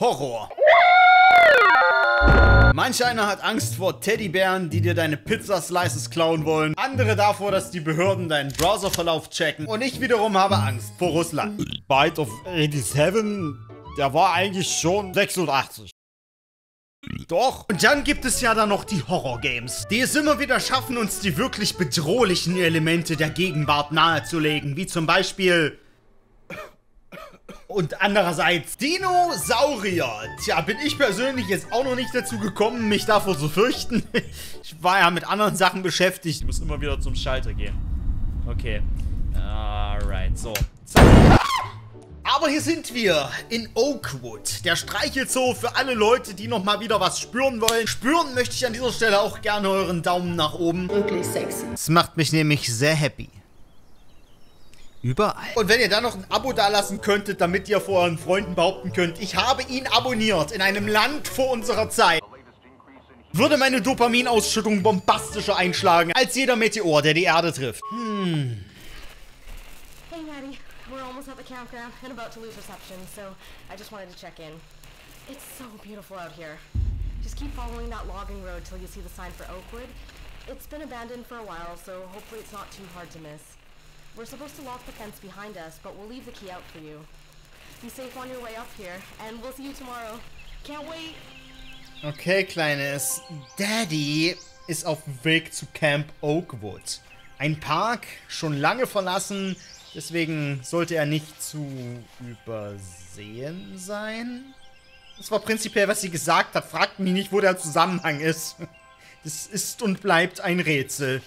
Horror. Manch einer hat Angst vor Teddybären, die dir deine Pizza-Slices klauen wollen. Andere davor, dass die Behörden deinen Browserverlauf checken. Und ich wiederum habe Angst vor Russland. Bite of 87, der war eigentlich schon 86. Doch. Und dann gibt es ja dann noch die Horror-Games, die es immer wieder schaffen, uns die wirklich bedrohlichen Elemente der Gegenwart nahezulegen. Wie zum Beispiel und andererseits Dinosaurier. Tja, bin ich persönlich jetzt auch noch nicht dazu gekommen, mich davor zu fürchten. Ich war ja mit anderen Sachen beschäftigt. Ich muss immer wieder zum Schalter gehen. Okay. Alright, so. Aber hier sind wir in Oakwood, der Streichelzoo für alle Leute, die noch mal wieder was spüren wollen. Spüren möchte ich an dieser Stelle auch gerne euren Daumen nach oben. Wirklich sexy. Das macht mich nämlich sehr happy. Überall. Und wenn ihr dann noch ein Abo dalassen könntet, damit ihr vor euren Freunden behaupten könnt, ich habe ihn abonniert in einem Land vor unserer Zeit, würde meine Dopaminausschüttung bombastischer einschlagen als jeder Meteor, der die Erde trifft. Hm. Hey, Maddie. We're almost at the campground and about to lose reception, so I just wanted to check in. It's so beautiful out here. Just keep following that logging road till you see the sign for Oakwood. It's been abandoned for a while, so hopefully it's not too hard to miss. We're supposed to lock the fence behind us, but we'll leave the key out for you. Be safe on your way up here, and we'll see you tomorrow. Can't wait! Okay, Kleines. Daddy ist auf dem Weg zu Camp Oakwood. Ein Park, schon lange verlassen, deswegen sollte er nicht zu übersehen sein. Das war prinzipiell, was sie gesagt hat. Fragt mich nicht, wo der Zusammenhang ist. Das ist und bleibt ein Rätsel.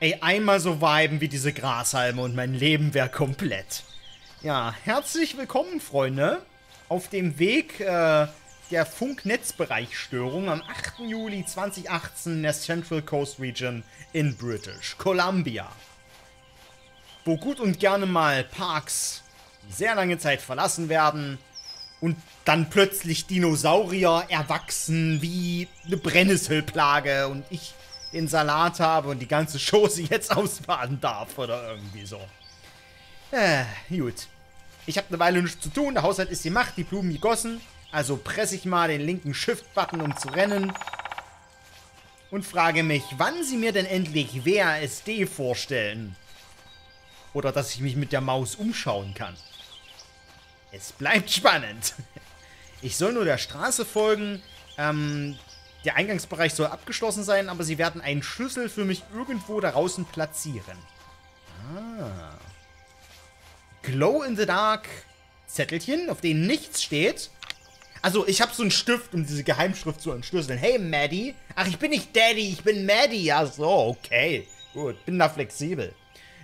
Ey, einmal so viben wie diese Grashalme und mein Leben wäre komplett. Ja, herzlich willkommen, Freunde. Auf dem Weg äh, der Funknetzbereichstörung am 8. Juli 2018 in der Central Coast Region in British Columbia. Wo gut und gerne mal Parks sehr lange Zeit verlassen werden und dann plötzlich Dinosaurier erwachsen wie eine Brennnesselplage und ich den Salat habe und die ganze Chose jetzt ausbaden darf oder irgendwie so. Äh, gut. Ich habe eine Weile nichts zu tun, der Haushalt ist gemacht, die Blumen gegossen. Also presse ich mal den linken Shift-Button, um zu rennen. Und frage mich, wann sie mir denn endlich WASD vorstellen. Oder dass ich mich mit der Maus umschauen kann. Es bleibt spannend. Ich soll nur der Straße folgen. Ähm, der Eingangsbereich soll abgeschlossen sein, aber sie werden einen Schlüssel für mich irgendwo da draußen platzieren. Ah. Glow in the Dark Zettelchen, auf denen nichts steht. Also, ich habe so einen Stift, um diese Geheimschrift zu entschlüsseln. Hey, Maddie. Ach, ich bin nicht Daddy, ich bin Maddie. Ach so, okay. Gut, bin da flexibel.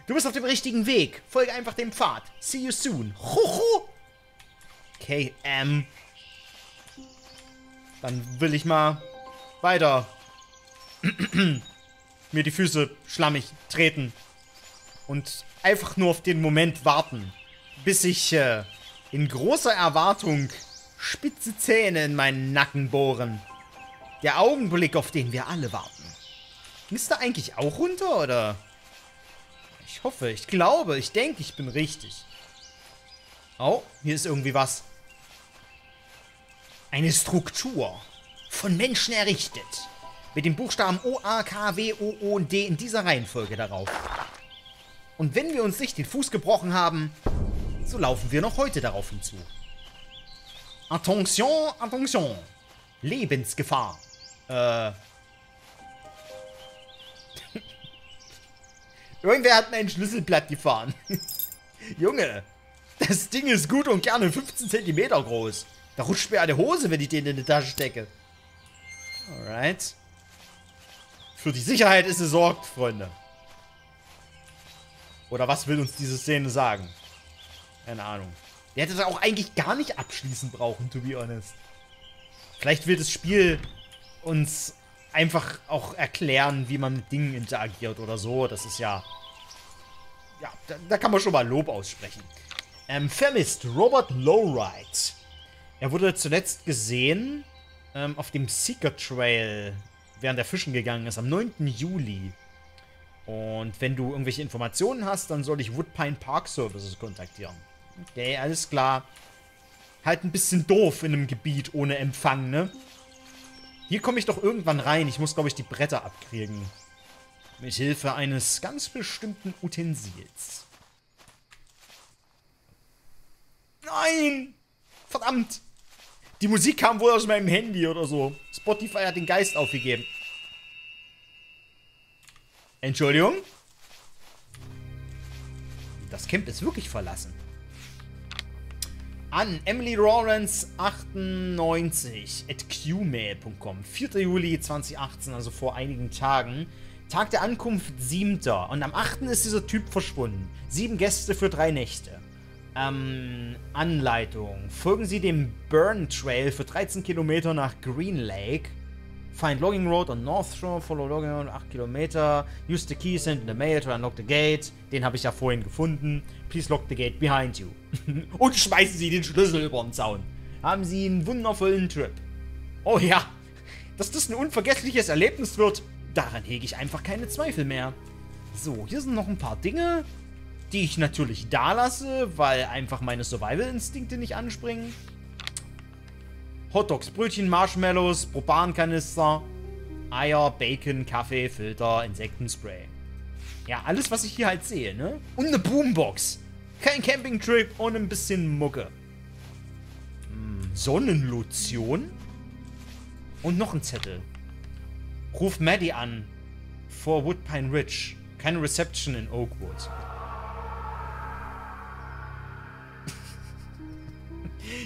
Du bist auf dem richtigen Weg. Folge einfach dem Pfad. See you soon. Huhu. Okay, ähm. Dann will ich mal weiter mir die Füße schlammig treten und einfach nur auf den Moment warten, bis ich äh, in großer Erwartung spitze Zähne in meinen Nacken bohren. Der Augenblick, auf den wir alle warten. Ist da eigentlich auch runter, oder? Ich hoffe, ich glaube, ich denke, ich bin richtig. Oh, hier ist irgendwie was. Eine Struktur von Menschen errichtet. Mit den Buchstaben O, A, K, W, O, O und D in dieser Reihenfolge darauf. Und wenn wir uns nicht den Fuß gebrochen haben, so laufen wir noch heute darauf hinzu. Attention, attention. Lebensgefahr. Äh. Irgendwer hat mir ein Schlüsselblatt gefahren. Junge, das Ding ist gut und gerne 15 cm groß. Da rutscht mir eine Hose, wenn ich den in die Tasche stecke. Alright. Für die Sicherheit ist gesorgt, Freunde. Oder was will uns diese Szene sagen? Keine Ahnung. Der hätte das auch eigentlich gar nicht abschließen brauchen, to be honest. Vielleicht will das Spiel uns einfach auch erklären, wie man mit Dingen interagiert oder so. Das ist ja... Ja, da, da kann man schon mal Lob aussprechen. Ähm, vermisst Robert Lowright. Er wurde zuletzt gesehen ähm, auf dem Seeker Trail, während er fischen gegangen ist, am 9. Juli. Und wenn du irgendwelche Informationen hast, dann soll ich Woodpine Park Services kontaktieren. Okay, alles klar. halt ein bisschen doof in einem Gebiet ohne Empfang, ne? Hier komme ich doch irgendwann rein. Ich muss, glaube ich, die Bretter abkriegen. Mit Hilfe eines ganz bestimmten Utensils. Nein! Verdammt! Die Musik kam wohl aus meinem Handy oder so. Spotify hat den Geist aufgegeben. Entschuldigung? Das Camp ist wirklich verlassen. An Emily Lawrence 98 at qmail.com 4. Juli 2018, also vor einigen Tagen. Tag der Ankunft 7. Und am 8. ist dieser Typ verschwunden. Sieben Gäste für drei Nächte. Ähm, Anleitung. Folgen Sie dem Burn Trail für 13 Kilometer nach Green Lake. Find Logging Road on North Shore, follow Logging Road, 8 Kilometer. Use the key sent in the mail to unlock the gate. Den habe ich ja vorhin gefunden. Please lock the gate behind you. Und schmeißen Sie den Schlüssel über den Zaun. Haben Sie einen wundervollen Trip. Oh ja, dass das ein unvergessliches Erlebnis wird, daran hege ich einfach keine Zweifel mehr. So, hier sind noch ein paar Dinge die ich natürlich da lasse, weil einfach meine Survival-Instinkte nicht anspringen. Hotdogs, Brötchen, Marshmallows, Propankanister, Eier, Bacon, Kaffee, Filter, Insektenspray. Ja, alles, was ich hier halt sehe, ne? Und eine Boombox. Kein Campingtrip ohne ein bisschen Mucke. Hm, Sonnenlotion? Und noch ein Zettel. Ruf Maddie an. Vor Woodpine Ridge. Keine Reception in Oakwood.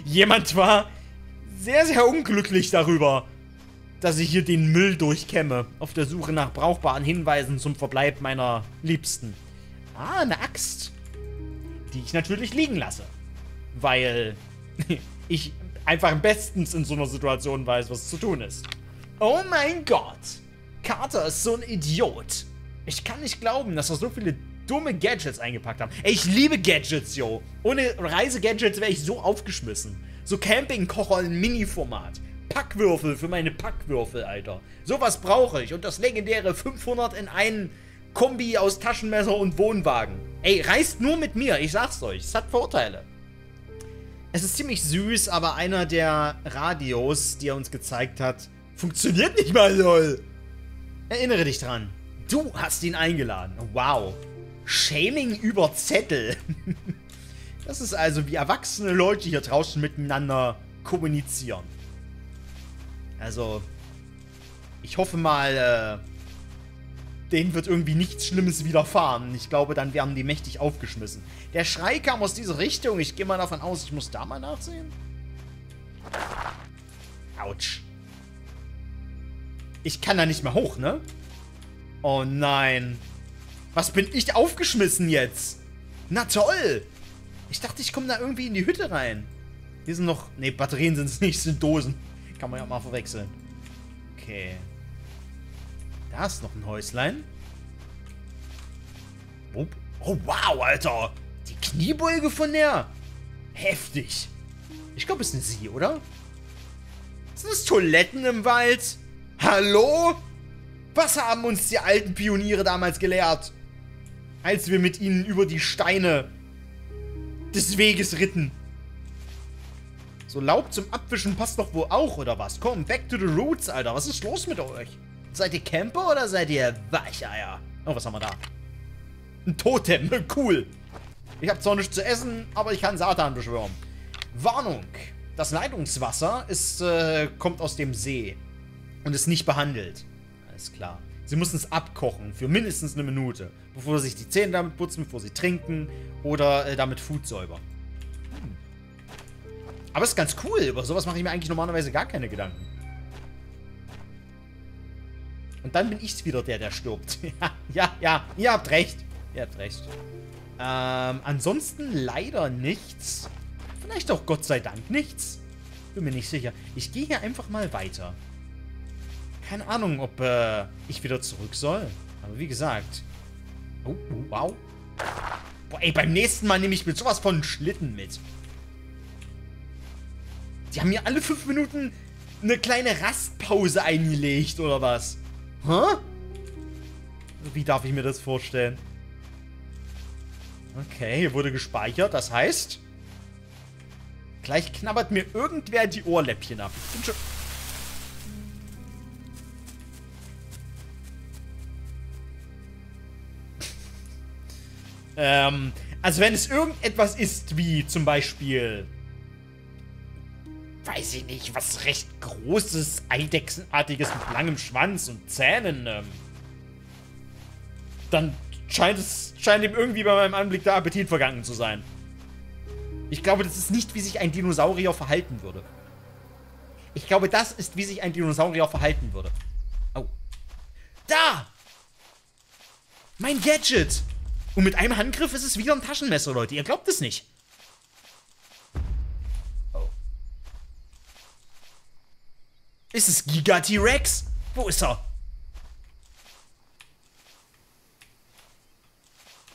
Jemand war sehr, sehr unglücklich darüber, dass ich hier den Müll durchkämme, auf der Suche nach brauchbaren Hinweisen zum Verbleib meiner Liebsten. Ah, eine Axt. Die ich natürlich liegen lasse. Weil ich einfach bestens in so einer Situation weiß, was zu tun ist. Oh mein Gott. Carter ist so ein Idiot. Ich kann nicht glauben, dass er so viele dumme Gadgets eingepackt haben. Ey, ich liebe Gadgets, yo. Ohne Reisegadgets wäre ich so aufgeschmissen. So Campingkocher in Mini-Format. Packwürfel für meine Packwürfel, Alter. Sowas brauche ich. Und das legendäre 500 in einen Kombi aus Taschenmesser und Wohnwagen. Ey, reist nur mit mir, ich sag's euch. Es hat Vorteile. Es ist ziemlich süß, aber einer der Radios, die er uns gezeigt hat, funktioniert nicht mal, lol. Erinnere dich dran. Du hast ihn eingeladen. Wow. Shaming über Zettel. Das ist also, wie erwachsene Leute hier draußen miteinander kommunizieren. Also, ich hoffe mal, äh, denen wird irgendwie nichts Schlimmes widerfahren. Ich glaube, dann werden die mächtig aufgeschmissen. Der Schrei kam aus dieser Richtung. Ich gehe mal davon aus, ich muss da mal nachsehen. Autsch. Ich kann da nicht mehr hoch, ne? Oh nein. Was bin ich aufgeschmissen jetzt? Na toll! Ich dachte, ich komme da irgendwie in die Hütte rein. Hier sind noch... Ne, Batterien sind es nicht, sind Dosen. Kann man ja mal verwechseln. Okay. Da ist noch ein Häuslein. Oh, wow, Alter. Die Kniebeuge von der. Heftig. Ich glaube, es eine Sie, oder? Sind das Toiletten im Wald? Hallo? Was haben uns die alten Pioniere damals gelehrt? Als wir mit ihnen über die Steine des Weges ritten. So Laub zum Abwischen passt doch wohl auch, oder was? Komm, back to the roots, Alter. Was ist los mit euch? Seid ihr Camper oder seid ihr Weicheier? Oh, was haben wir da? Ein Totem, cool. Ich habe zwar nichts zu essen, aber ich kann Satan beschwören. Warnung. Das Leitungswasser ist, äh, kommt aus dem See und ist nicht behandelt. Alles klar. Sie müssen es abkochen für mindestens eine Minute, bevor sie sich die Zähne damit putzen, bevor sie trinken oder äh, damit Food säubern. Hm. Aber es ist ganz cool. Über sowas mache ich mir eigentlich normalerweise gar keine Gedanken. Und dann bin ich wieder der, der stirbt. ja, ja, ja, ihr habt recht. Ihr habt recht. Ähm, ansonsten leider nichts. Vielleicht auch Gott sei Dank nichts. Bin mir nicht sicher. Ich gehe hier einfach mal weiter. Keine Ahnung, ob äh, ich wieder zurück soll. Aber wie gesagt. Oh, oh, wow. Boah, ey, beim nächsten Mal nehme ich mit sowas von Schlitten mit. Die haben mir alle fünf Minuten eine kleine Rastpause eingelegt, oder was? Hä? Wie darf ich mir das vorstellen? Okay, hier wurde gespeichert. Das heißt... Gleich knabbert mir irgendwer die Ohrläppchen ab. Ich bin schon... ähm, also wenn es irgendetwas ist, wie zum Beispiel... Weiß ich nicht, was recht großes, eidechsenartiges mit langem Schwanz und Zähnen, ähm, dann scheint es, scheint ihm irgendwie bei meinem Anblick der Appetit vergangen zu sein. Ich glaube, das ist nicht, wie sich ein Dinosaurier verhalten würde. Ich glaube, das ist, wie sich ein Dinosaurier verhalten würde. Oh. Da! Mein Gadget! Und mit einem Handgriff ist es wieder ein Taschenmesser, Leute. Ihr glaubt es nicht. Oh. Ist es Giga T-Rex? Wo ist er?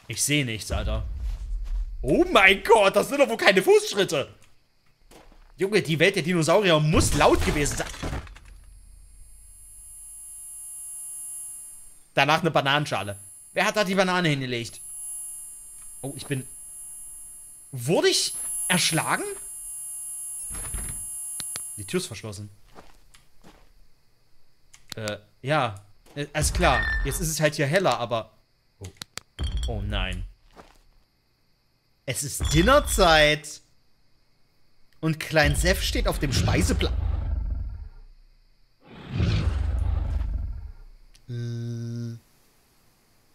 Ich sehe nichts, Alter. Oh mein Gott, das sind doch wohl keine Fußschritte. Junge, die Welt der Dinosaurier muss laut gewesen sein. Danach eine Bananenschale. Wer hat da die Banane hingelegt? Oh, ich bin... Wurde ich erschlagen? Die Tür ist verschlossen. Äh, ja. Äh, alles klar. Jetzt ist es halt hier heller, aber... Oh, oh nein. Es ist Dinnerzeit. Und Klein Seff steht auf dem Speiseplan. Äh.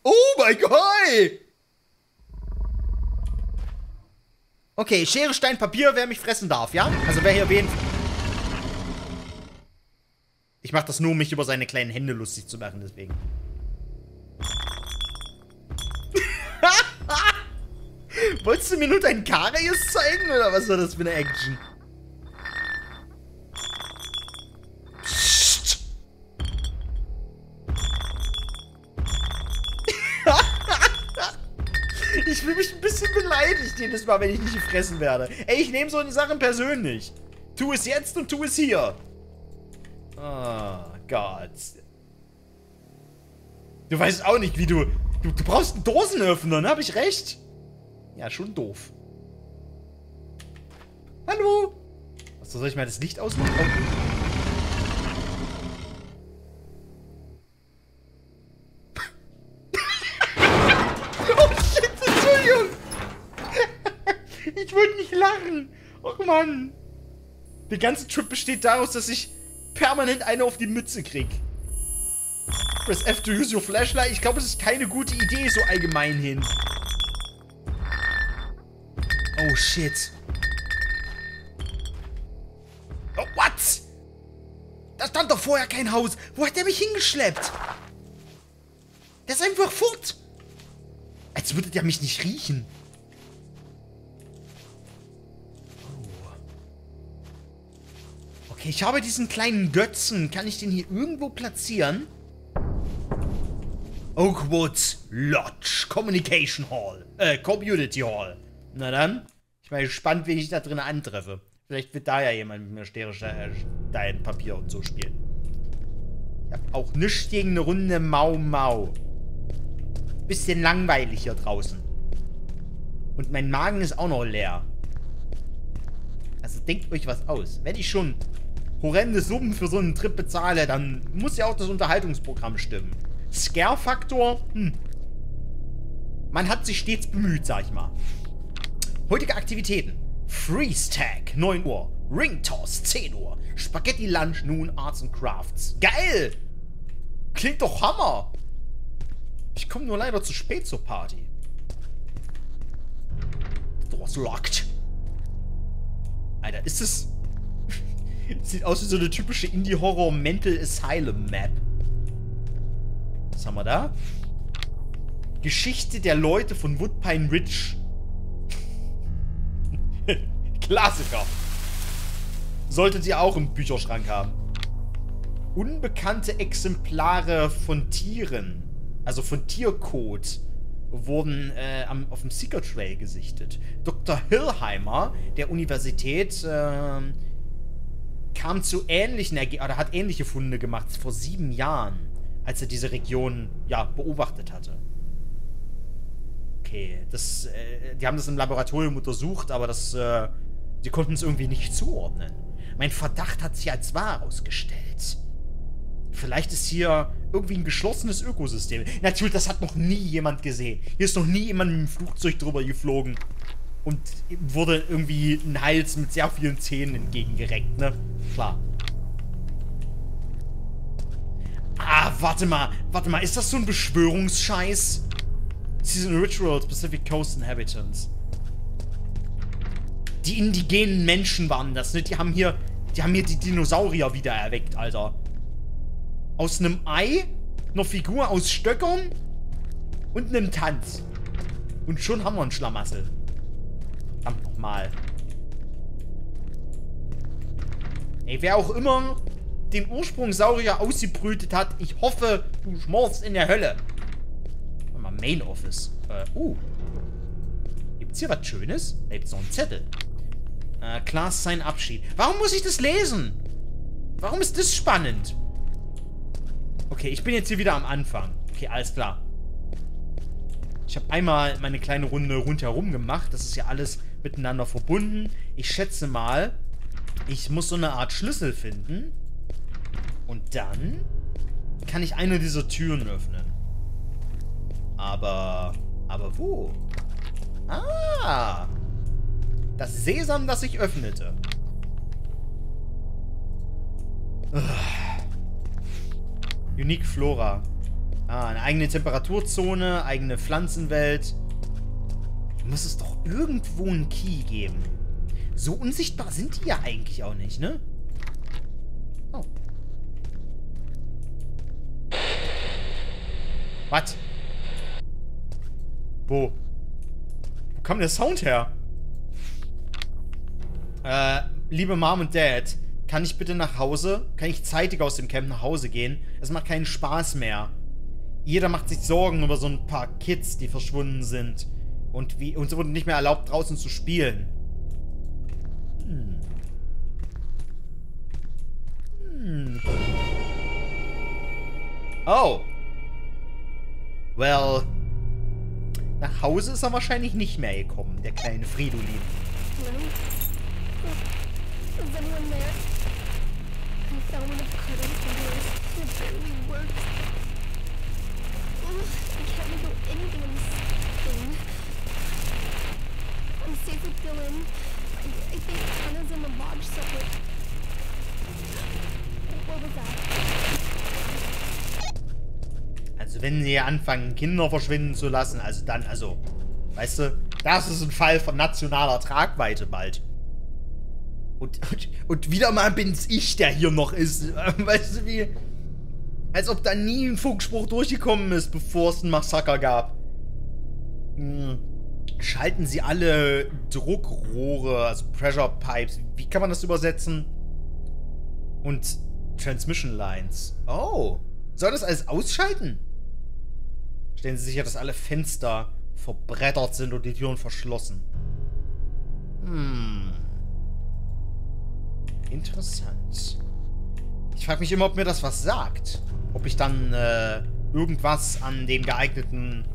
Oh mein Gott! Okay, Schere, Stein, Papier, wer mich fressen darf, ja? Also wer hier wen... Ich mach das nur, um mich über seine kleinen Hände lustig zu machen, deswegen. Wolltest du mir nur deinen Karies zeigen oder was war das für eine Action? Beleidigt jedes Mal, wenn ich nicht gefressen werde. Ey, ich nehme so eine Sachen persönlich. Tu es jetzt und tu es hier. Oh Gott. Du weißt auch nicht, wie du... Du, du brauchst einen Dosenöffner, ne? Hab ich recht? Ja, schon doof. Hallo? Was soll ich mal das Licht ausmachen? Oh. Lachen. Och Mann. Der ganze Trip besteht daraus, dass ich permanent eine auf die Mütze krieg. Press F to use your flashlight. Ich glaube, das ist keine gute Idee so allgemein hin. Oh, shit. Oh, what? Da stand doch vorher kein Haus. Wo hat der mich hingeschleppt? Der ist einfach fort. Als würde der mich nicht riechen. Okay, ich habe diesen kleinen Götzen. Kann ich den hier irgendwo platzieren? Oakwood Lodge Communication Hall. Äh, Community Hall. Na dann. Ich bin gespannt, wen ich da drin antreffe. Vielleicht wird da ja jemand mit mir sterischer äh, Steinpapier und so spielen. Ich hab auch nichts gegen eine Runde Mau Mau. Bisschen langweilig hier draußen. Und mein Magen ist auch noch leer. Also denkt euch was aus. Wenn ich schon horrende Summen für so einen Trip bezahle, dann muss ja auch das Unterhaltungsprogramm stimmen. Scare-Faktor, hm. Man hat sich stets bemüht, sag ich mal. Heutige Aktivitäten. Freeze Tag, 9 Uhr. Ring Toss, 10 Uhr. Spaghetti Lunch, nun Arts and Crafts. Geil! Klingt doch Hammer! Ich komme nur leider zu spät zur Party. Door's locked. Alter, ist es... Sieht aus wie so eine typische Indie-Horror Mental Asylum Map. Was haben wir da? Geschichte der Leute von Woodpine Ridge. Klassiker. Solltet ihr auch im Bücherschrank haben. Unbekannte Exemplare von Tieren, also von Tierkot, wurden äh, am, auf dem Seeker Trail gesichtet. Dr. Hillheimer der Universität äh, kam zu ähnlichen Ergebnissen, oder hat ähnliche Funde gemacht vor sieben Jahren, als er diese Region ja beobachtet hatte okay. Das, äh, die haben das im Laboratorium untersucht, aber das äh, Sie konnten es irgendwie nicht zuordnen. Mein Verdacht hat sich als wahr herausgestellt. Vielleicht ist hier irgendwie ein geschlossenes Ökosystem. Natürlich, das hat noch nie jemand gesehen. Hier ist noch nie jemand mit dem Flugzeug drüber geflogen. Und wurde irgendwie ein Hals mit sehr vielen Zähnen entgegengereckt, ne? Klar. Ah, warte mal. Warte mal, ist das so ein Beschwörungsscheiß? Season Rituals, Pacific Coast Inhabitants. Die indigenen Menschen waren das, ne? Die haben hier, die haben hier die Dinosaurier wieder erweckt, Alter. Aus einem Ei, einer Figur aus Stöckern und einem Tanz. Und schon haben wir einen Schlamassel. Nochmal. Ey, wer auch immer den Ursprungssaurier ausgebrütet hat, ich hoffe, du schmorst in der Hölle. Warte mal, Main Office. Äh, uh. Gibt's hier was Schönes? Da gibt's noch einen Zettel. Äh, Klaas sein Abschied. Warum muss ich das lesen? Warum ist das spannend? Okay, ich bin jetzt hier wieder am Anfang. Okay, alles klar. Ich habe einmal meine kleine Runde rundherum gemacht. Das ist ja alles miteinander verbunden. Ich schätze mal, ich muss so eine Art Schlüssel finden. Und dann kann ich eine dieser Türen öffnen. Aber... Aber wo? Ah! Das Sesam, das sich öffnete. Unique Flora. Ah, eine eigene Temperaturzone, eigene Pflanzenwelt. Muss es doch irgendwo einen Key geben. So unsichtbar sind die ja eigentlich auch nicht, ne? Oh. Was? Wo? Wo kam der Sound her? Äh, liebe Mom und Dad, kann ich bitte nach Hause? Kann ich zeitig aus dem Camp nach Hause gehen? Es macht keinen Spaß mehr. Jeder macht sich Sorgen über so ein paar Kids, die verschwunden sind. Und wie uns wurde nicht mehr erlaubt, draußen zu spielen. Hm. Hm. Oh. Well. Nach Hause ist er wahrscheinlich nicht mehr gekommen, der kleine Fridolin. I'm safe with Dylan. I, I think Anna's in the lodge somewhere. What was that? Also wenn sie anfangen, Kinder verschwinden zu lassen, also dann, also, weißt du, das ist ein Fall von nationaler Tragweite bald. Und, und, und wieder mal bin's ich, der hier noch ist. Weißt du wie? Als ob da nie ein Funkspruch durchgekommen ist, bevor es ein Massaker gab. Hm. Schalten sie alle Druckrohre, also Pressure Pipes. Wie kann man das übersetzen? Und Transmission Lines. Oh. Soll das alles ausschalten? Stellen Sie sicher, dass alle Fenster verbrettert sind und die Türen verschlossen. Hm. Interessant. Ich frage mich immer, ob mir das was sagt. Ob ich dann äh, irgendwas an den geeigneten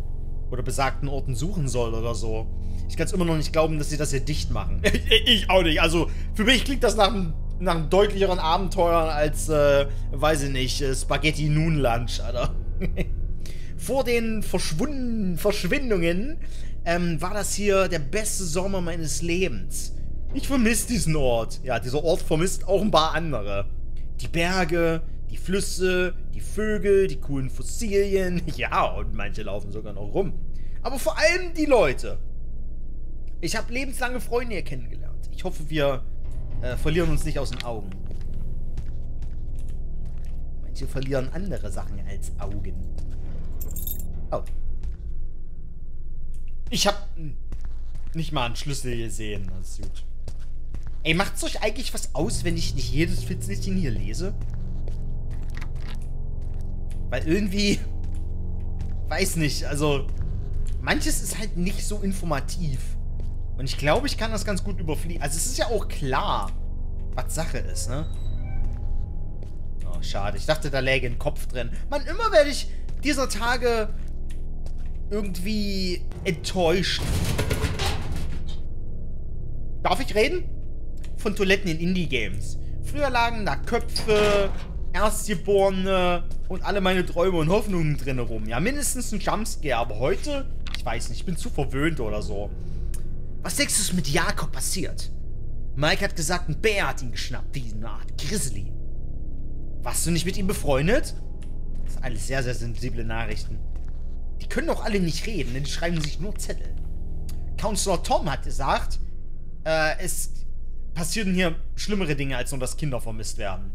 oder besagten Orten suchen soll oder so. Ich kann es immer noch nicht glauben, dass sie das hier dicht machen. ich auch nicht. Also, für mich klingt das nach einem, nach einem deutlicheren Abenteuer als, äh, weiß ich nicht, äh, Spaghetti Noon Lunch, Alter. Vor den Verschwunden, Verschwindungen ähm, war das hier der beste Sommer meines Lebens. Ich vermisse diesen Ort. Ja, dieser Ort vermisst auch ein paar andere. Die Berge, die Flüsse, die Vögel, die coolen Fossilien. Ja, und manche laufen sogar noch rum. Aber vor allem die Leute. Ich habe lebenslange Freunde hier kennengelernt. Ich hoffe, wir äh, verlieren uns nicht aus den Augen. Manche verlieren andere Sachen als Augen. Oh. Ich habe nicht mal einen Schlüssel gesehen. Das ist gut. Ey, macht's euch eigentlich was aus, wenn ich nicht jedes Fitznäschen hier lese? Weil irgendwie... Weiß nicht, also... Manches ist halt nicht so informativ. Und ich glaube, ich kann das ganz gut überfliegen. Also es ist ja auch klar, was Sache ist, ne? Oh, schade. Ich dachte, da läge ein Kopf drin. Mann, immer werde ich dieser Tage irgendwie enttäuscht. Darf ich reden? von Toiletten in Indie-Games. Früher lagen da Köpfe, Erstgeborene und alle meine Träume und Hoffnungen drin rum. Ja, mindestens ein Jumpscare, aber heute, ich weiß nicht, ich bin zu verwöhnt oder so. Was denkst du, ist mit Jakob passiert? Mike hat gesagt, ein Bär hat ihn geschnappt, diese Art Grizzly. Warst du nicht mit ihm befreundet? Das sind alles sehr, sehr sensible Nachrichten. Die können doch alle nicht reden, denn die schreiben sich nur Zettel. Counselor Tom hat gesagt, äh, es passieren hier schlimmere Dinge, als nur, dass Kinder vermisst werden.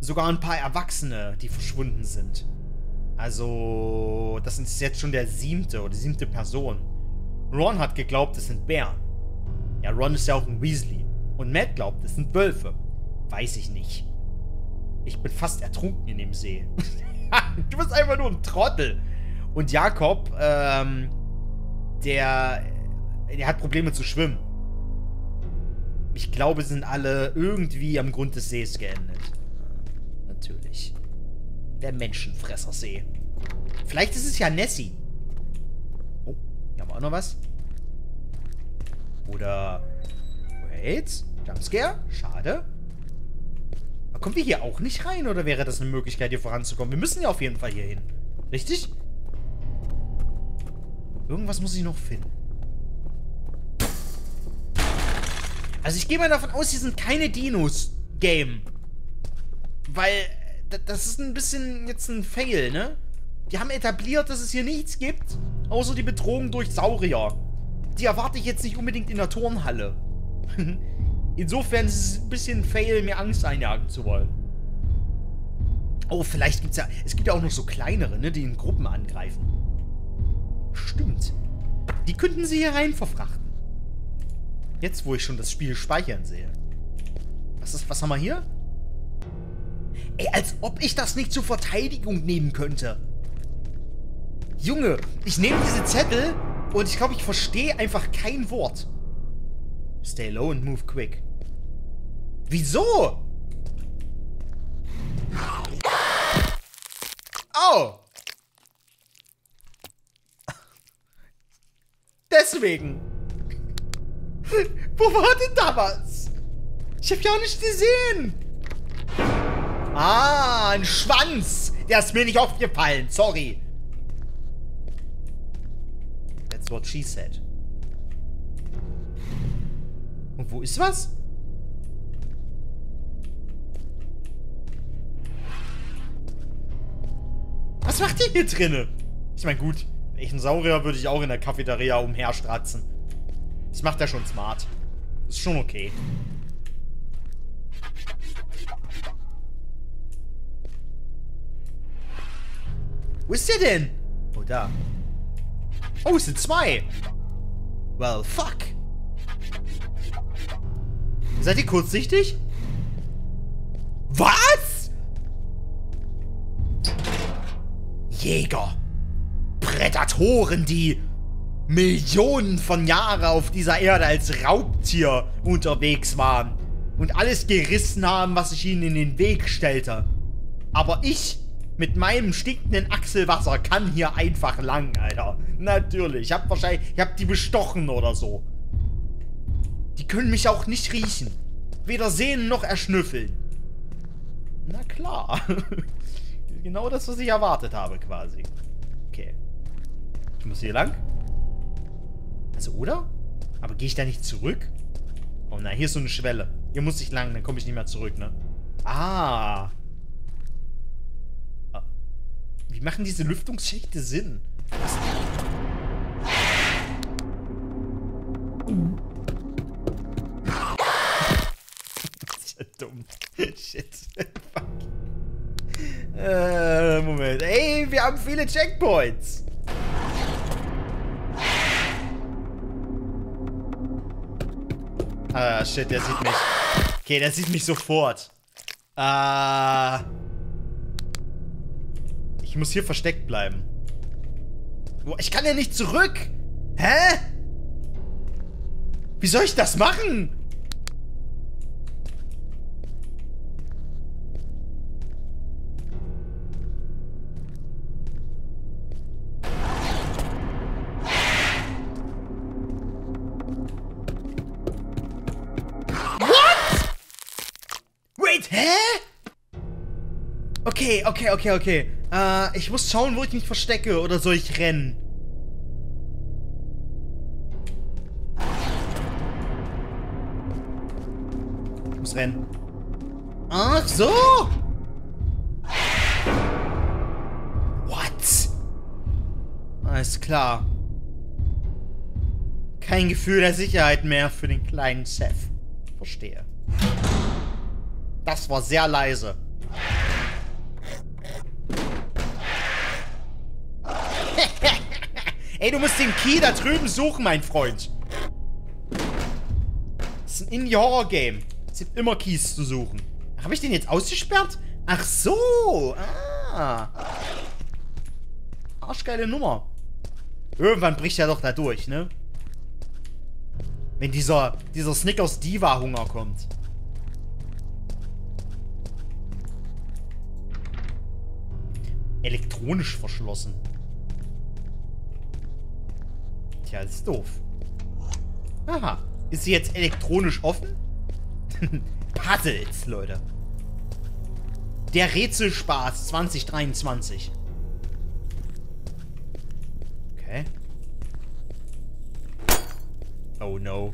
Sogar ein paar Erwachsene, die verschwunden sind. Also, das ist jetzt schon der siebte oder siebte Person. Ron hat geglaubt, es sind Bären. Ja, Ron ist ja auch ein Weasley. Und Matt glaubt, es sind Wölfe. Weiß ich nicht. Ich bin fast ertrunken in dem See. du bist einfach nur ein Trottel. Und Jakob, ähm, der, der hat Probleme zu schwimmen. Ich glaube, sind alle irgendwie am Grund des Sees geendet. Natürlich. Der Menschenfressersee. Vielleicht ist es ja Nessie. Oh, hier haben wir auch noch was. Oder... Wait. Jumpscare? Schade. Aber kommen wir hier auch nicht rein? Oder wäre das eine Möglichkeit, hier voranzukommen? Wir müssen ja auf jeden Fall hier hin. Richtig? Irgendwas muss ich noch finden. Also ich gehe mal davon aus, hier sind keine Dinos-Game. Weil das ist ein bisschen jetzt ein Fail, ne? Die haben etabliert, dass es hier nichts gibt, außer die Bedrohung durch Saurier. Die erwarte ich jetzt nicht unbedingt in der Turnhalle. Insofern ist es ein bisschen ein Fail, mir Angst einjagen zu wollen. Oh, vielleicht gibt es ja... Es gibt ja auch noch so kleinere, ne, die in Gruppen angreifen. Stimmt. Die könnten sie hier rein verfrachten. Jetzt, wo ich schon das Spiel speichern sehe. Was ist... Was haben wir hier? Ey, als ob ich das nicht zur Verteidigung nehmen könnte. Junge, ich nehme diese Zettel und ich glaube, ich verstehe einfach kein Wort. Stay low and move quick. Wieso? Oh. Deswegen. Wo war denn da was? Ich hab ja auch nicht gesehen. Ah, ein Schwanz. Der ist mir nicht aufgefallen. Sorry. That's what she said. Und wo ist was? Was macht ihr hier drinne? Ich meine, gut, ein Saurier, würde ich auch in der Cafeteria umherstratzen. Das macht er schon smart. Ist schon okay. Wo ist der denn? Oh, da. Oh, es sind zwei. Well, fuck. Seid ihr kurzsichtig? Was? Jäger. Prädatoren, die Millionen von Jahren auf dieser Erde als Raubtier unterwegs waren und alles gerissen haben, was sich ihnen in den Weg stellte. Aber ich mit meinem stinkenden Achselwasser kann hier einfach lang, Alter. Natürlich. Ich hab wahrscheinlich, ich hab die bestochen oder so. Die können mich auch nicht riechen. Weder sehen noch erschnüffeln. Na klar. genau das, was ich erwartet habe, quasi. Okay. Ich muss hier lang. Also, oder? Aber gehe ich da nicht zurück? Oh nein, hier ist so eine Schwelle. Hier muss ich lang, dann komme ich nicht mehr zurück, ne? Ah. Wie machen diese Lüftungsschächte Sinn? Was? das ist ja dumm. Shit. Fuck. Äh, Moment. Ey, wir haben viele Checkpoints. Ah, shit, der sieht mich. Okay, der sieht mich sofort. Ah. Ich muss hier versteckt bleiben. Ich kann ja nicht zurück. Hä? Wie soll ich das machen? Okay, okay, okay, okay. Äh, ich muss schauen, wo ich mich verstecke. Oder soll ich rennen? Ich muss rennen. Ach so! What? Alles klar. Kein Gefühl der Sicherheit mehr für den kleinen Chef. Verstehe. Das war sehr leise. Ey, du musst den Key da drüben suchen, mein Freund. Das ist ein Indie-Horror-Game. Es gibt immer Keys zu suchen. Habe ich den jetzt ausgesperrt? Ach so. Ah. Arschgeile Nummer. Irgendwann bricht er doch da durch, ne? Wenn dieser, dieser Snickers Diva-Hunger kommt. Elektronisch verschlossen. Tja, das ist doof. Aha. Ist sie jetzt elektronisch offen? Puzzles, Leute. Der Rätselspaß 2023. Okay. Oh no.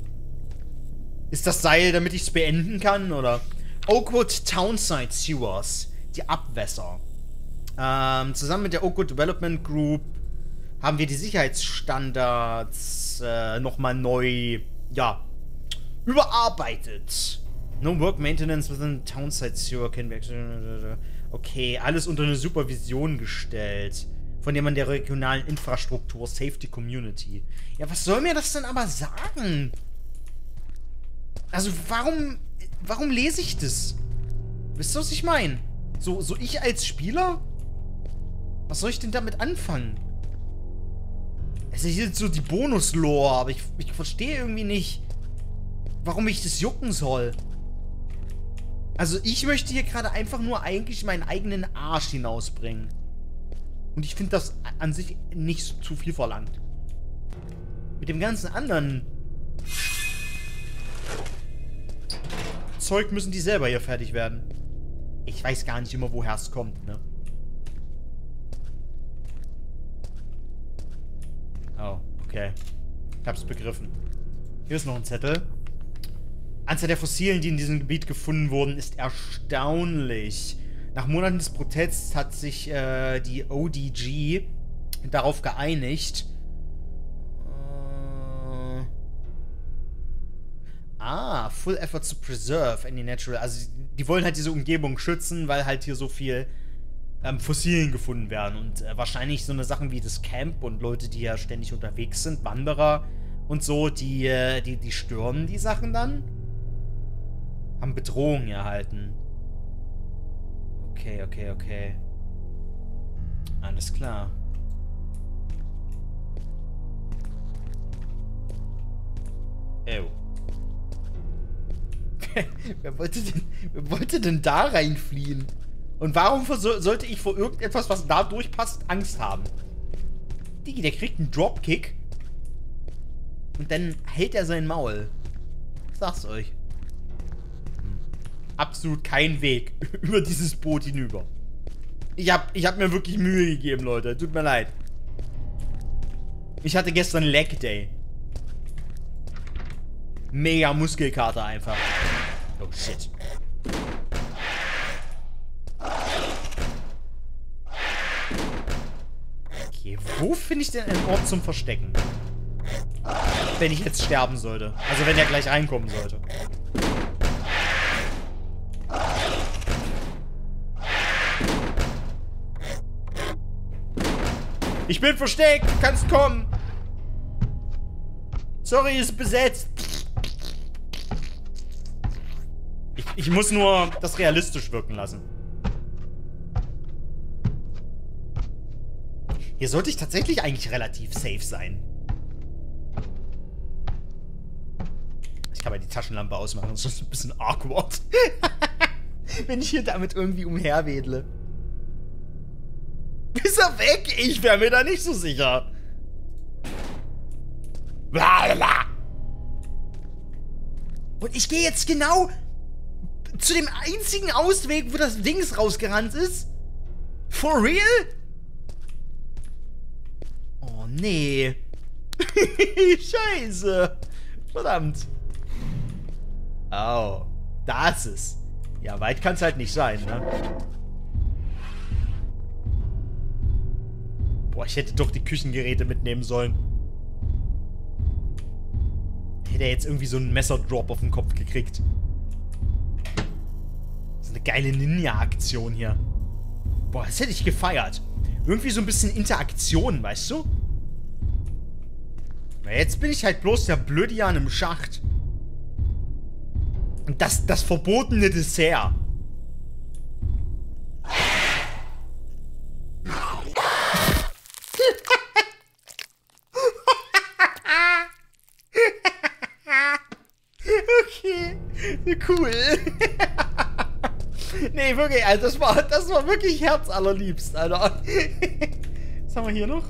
Ist das Seil, damit ich es beenden kann, oder? Oakwood Townside Sewers. Die Abwässer. Ähm, zusammen mit der Oakwood Development Group haben wir die Sicherheitsstandards äh, nochmal neu, ja, überarbeitet. No work maintenance within Townside Sewer can be Okay, alles unter eine Supervision gestellt. Von dem man der regionalen Infrastruktur Safety Community. Ja, was soll mir das denn aber sagen? Also, warum, warum lese ich das? Wisst ihr, was ich meine? So, so ich als Spieler? Was soll ich denn damit anfangen? Es ist jetzt so die Bonus-Lore, aber ich, ich verstehe irgendwie nicht, warum ich das jucken soll. Also ich möchte hier gerade einfach nur eigentlich meinen eigenen Arsch hinausbringen. Und ich finde das an sich nicht zu viel verlangt. Mit dem ganzen anderen Zeug müssen die selber hier fertig werden. Ich weiß gar nicht immer, woher es kommt, ne? Oh, okay. Ich hab's begriffen. Hier ist noch ein Zettel. Anzahl der Fossilien, die in diesem Gebiet gefunden wurden, ist erstaunlich. Nach Monaten des Protests hat sich äh, die ODG darauf geeinigt. Äh, ah, full effort to preserve any natural. Also die wollen halt diese Umgebung schützen, weil halt hier so viel ähm, Fossilien gefunden werden. Und äh, wahrscheinlich so eine Sachen wie das Camp und Leute, die ja ständig unterwegs sind, Wanderer und so, die, äh, die, die stören die Sachen dann. Haben Bedrohungen erhalten. Okay, okay, okay. Alles klar. Ew. wer, wollte denn, wer wollte denn da reinfliehen? Und warum sollte ich vor irgendetwas, was da durchpasst, Angst haben? Digi, der kriegt einen Dropkick. Und dann hält er sein Maul. Ich sag's euch. Hm. Absolut kein Weg über dieses Boot hinüber. Ich hab, ich hab mir wirklich Mühe gegeben, Leute. Tut mir leid. Ich hatte gestern Leg Day. Mega Muskelkater einfach. Oh shit. Okay, wo finde ich denn einen Ort zum Verstecken? Wenn ich jetzt sterben sollte. Also wenn er gleich reinkommen sollte. Ich bin versteckt, du kannst kommen. Sorry, ist besetzt. Ich, ich muss nur das realistisch wirken lassen. Hier sollte ich tatsächlich eigentlich relativ safe sein. Ich kann mal die Taschenlampe ausmachen, das ist ein bisschen awkward. Wenn ich hier damit irgendwie umherwedle. Ist er weg? Ich wäre mir da nicht so sicher. Blablabla. Und ich gehe jetzt genau zu dem einzigen Ausweg, wo das Dings rausgerannt ist? For real? Nee. Scheiße. Verdammt. Oh, das ist. Ja, weit kann es halt nicht sein, ne? Boah, ich hätte doch die Küchengeräte mitnehmen sollen. Hätte er jetzt irgendwie so einen Messerdrop auf den Kopf gekriegt. Ist eine geile Ninja-Aktion hier. Boah, das hätte ich gefeiert. Irgendwie so ein bisschen Interaktion, weißt du? Na, jetzt bin ich halt bloß der Blödian im Schacht. Und das, das verbotene Dessert. okay. Cool. nee, wirklich, also das war, das war wirklich herzallerliebst, Alter. Was haben wir hier noch?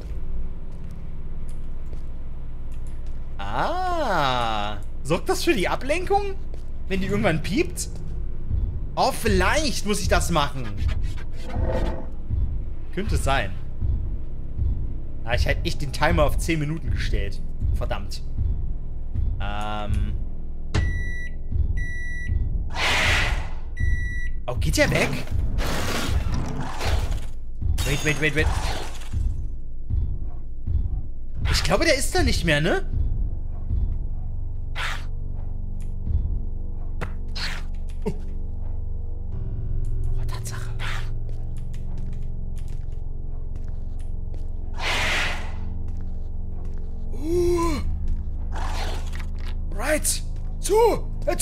Ah. Sorgt das für die Ablenkung? Wenn die irgendwann piept? Oh, vielleicht muss ich das machen. Könnte sein. Ah, ich hätte echt den Timer auf 10 Minuten gestellt. Verdammt. Ähm. Oh, geht der weg? Wait, wait, wait, wait. Ich glaube, der ist da nicht mehr, ne?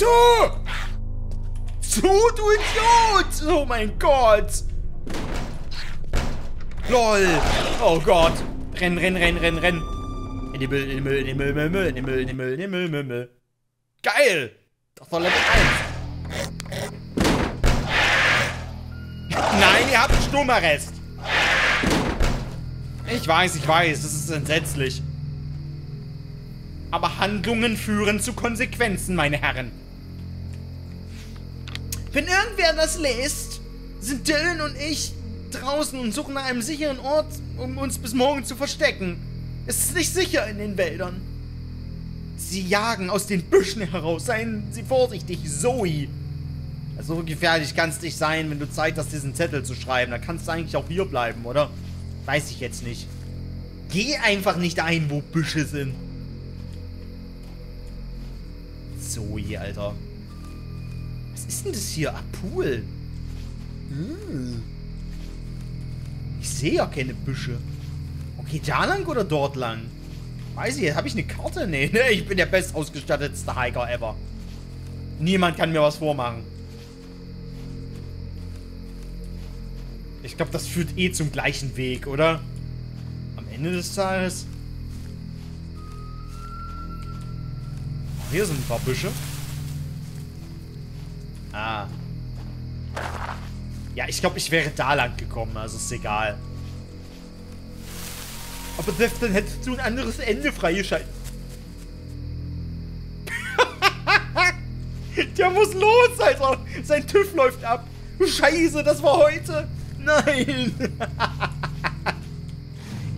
Zu! Zu, du Idiot! Oh mein Gott! LOL! Oh Gott! Renn, renn, renn, renn, renn! In den Müll, in den Müll, in den Müll, in den Müll, in den Müll, in den Müll, in den Müll, in den Müll. Geil! Das war Level 1. Nein, ihr habt einen Sturmarrest. Ich weiß, ich weiß, das ist entsetzlich. Aber Handlungen führen zu Konsequenzen, meine Herren. Wenn irgendwer das liest, sind Dylan und ich draußen und suchen nach einem sicheren Ort, um uns bis morgen zu verstecken. Es ist nicht sicher in den Wäldern. Sie jagen aus den Büschen heraus. Seien Sie vorsichtig, Zoe. Also gefährlich kann es nicht sein, wenn du Zeit hast, diesen Zettel zu schreiben. Da kannst du eigentlich auch hier bleiben, oder? Weiß ich jetzt nicht. Geh einfach nicht ein, wo Büsche sind. Zoe, Alter. Was ist denn das hier? Ah, Pool. Hm. Ich sehe ja keine Büsche. Okay, da lang oder dort lang? Weiß ich, habe ich eine Karte? Nee, ne, ich bin der bestausgestattetste Hiker ever. Niemand kann mir was vormachen. Ich glaube, das führt eh zum gleichen Weg, oder? Am Ende des Tages. Hier sind ein paar Büsche. Ah. Ja, ich glaube, ich wäre da lang gekommen, also ist egal. Aber selbst dann hättest du ein anderes Ende freigeschaltet. Der muss los, Alter. Sein TÜV läuft ab. Scheiße, das war heute. Nein.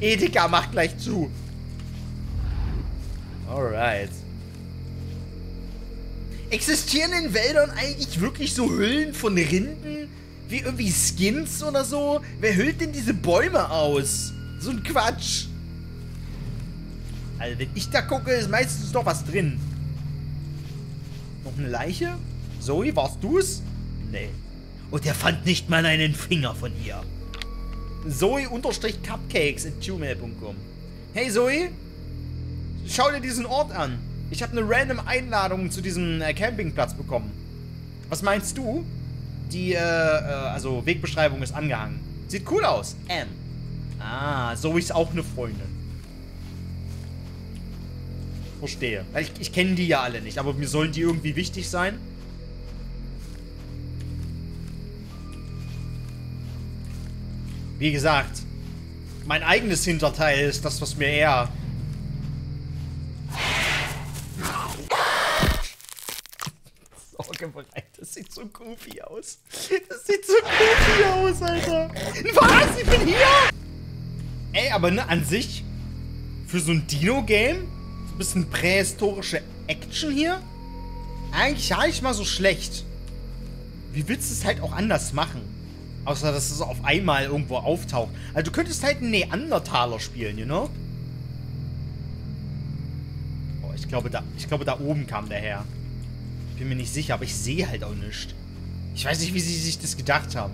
Edeka macht gleich zu. Alright. Existieren in Wäldern eigentlich wirklich so Hüllen von Rinden? Wie irgendwie Skins oder so? Wer hüllt denn diese Bäume aus? So ein Quatsch. Also wenn ich da gucke, ist meistens noch was drin. Noch eine Leiche? Zoe, warst du's? Nee. Und er fand nicht mal einen Finger von ihr. Zoe-Cupcakes at gmail.com Hey Zoe, schau dir diesen Ort an. Ich habe eine random Einladung zu diesem äh, Campingplatz bekommen. Was meinst du? Die, äh, äh, also Wegbeschreibung ist angehangen. Sieht cool aus. M. Ah, so ist auch eine Freundin. Verstehe. Ich, ich kenne die ja alle nicht, aber mir sollen die irgendwie wichtig sein. Wie gesagt, mein eigenes Hinterteil ist das, was mir eher goofy aus. Das sieht so goofy aus, Alter. Was? Ich bin hier? Ey, aber ne, an sich, für so ein Dino-Game, so ein bisschen prähistorische Action hier, eigentlich gar nicht mal so schlecht. Wie willst du es halt auch anders machen? Außer, dass es auf einmal irgendwo auftaucht. Also, du könntest halt einen Neandertaler spielen, you know? Oh, ich glaube, da, ich glaube, da oben kam der her. Bin mir nicht sicher, aber ich sehe halt auch nichts. Ich weiß nicht, wie sie sich das gedacht haben.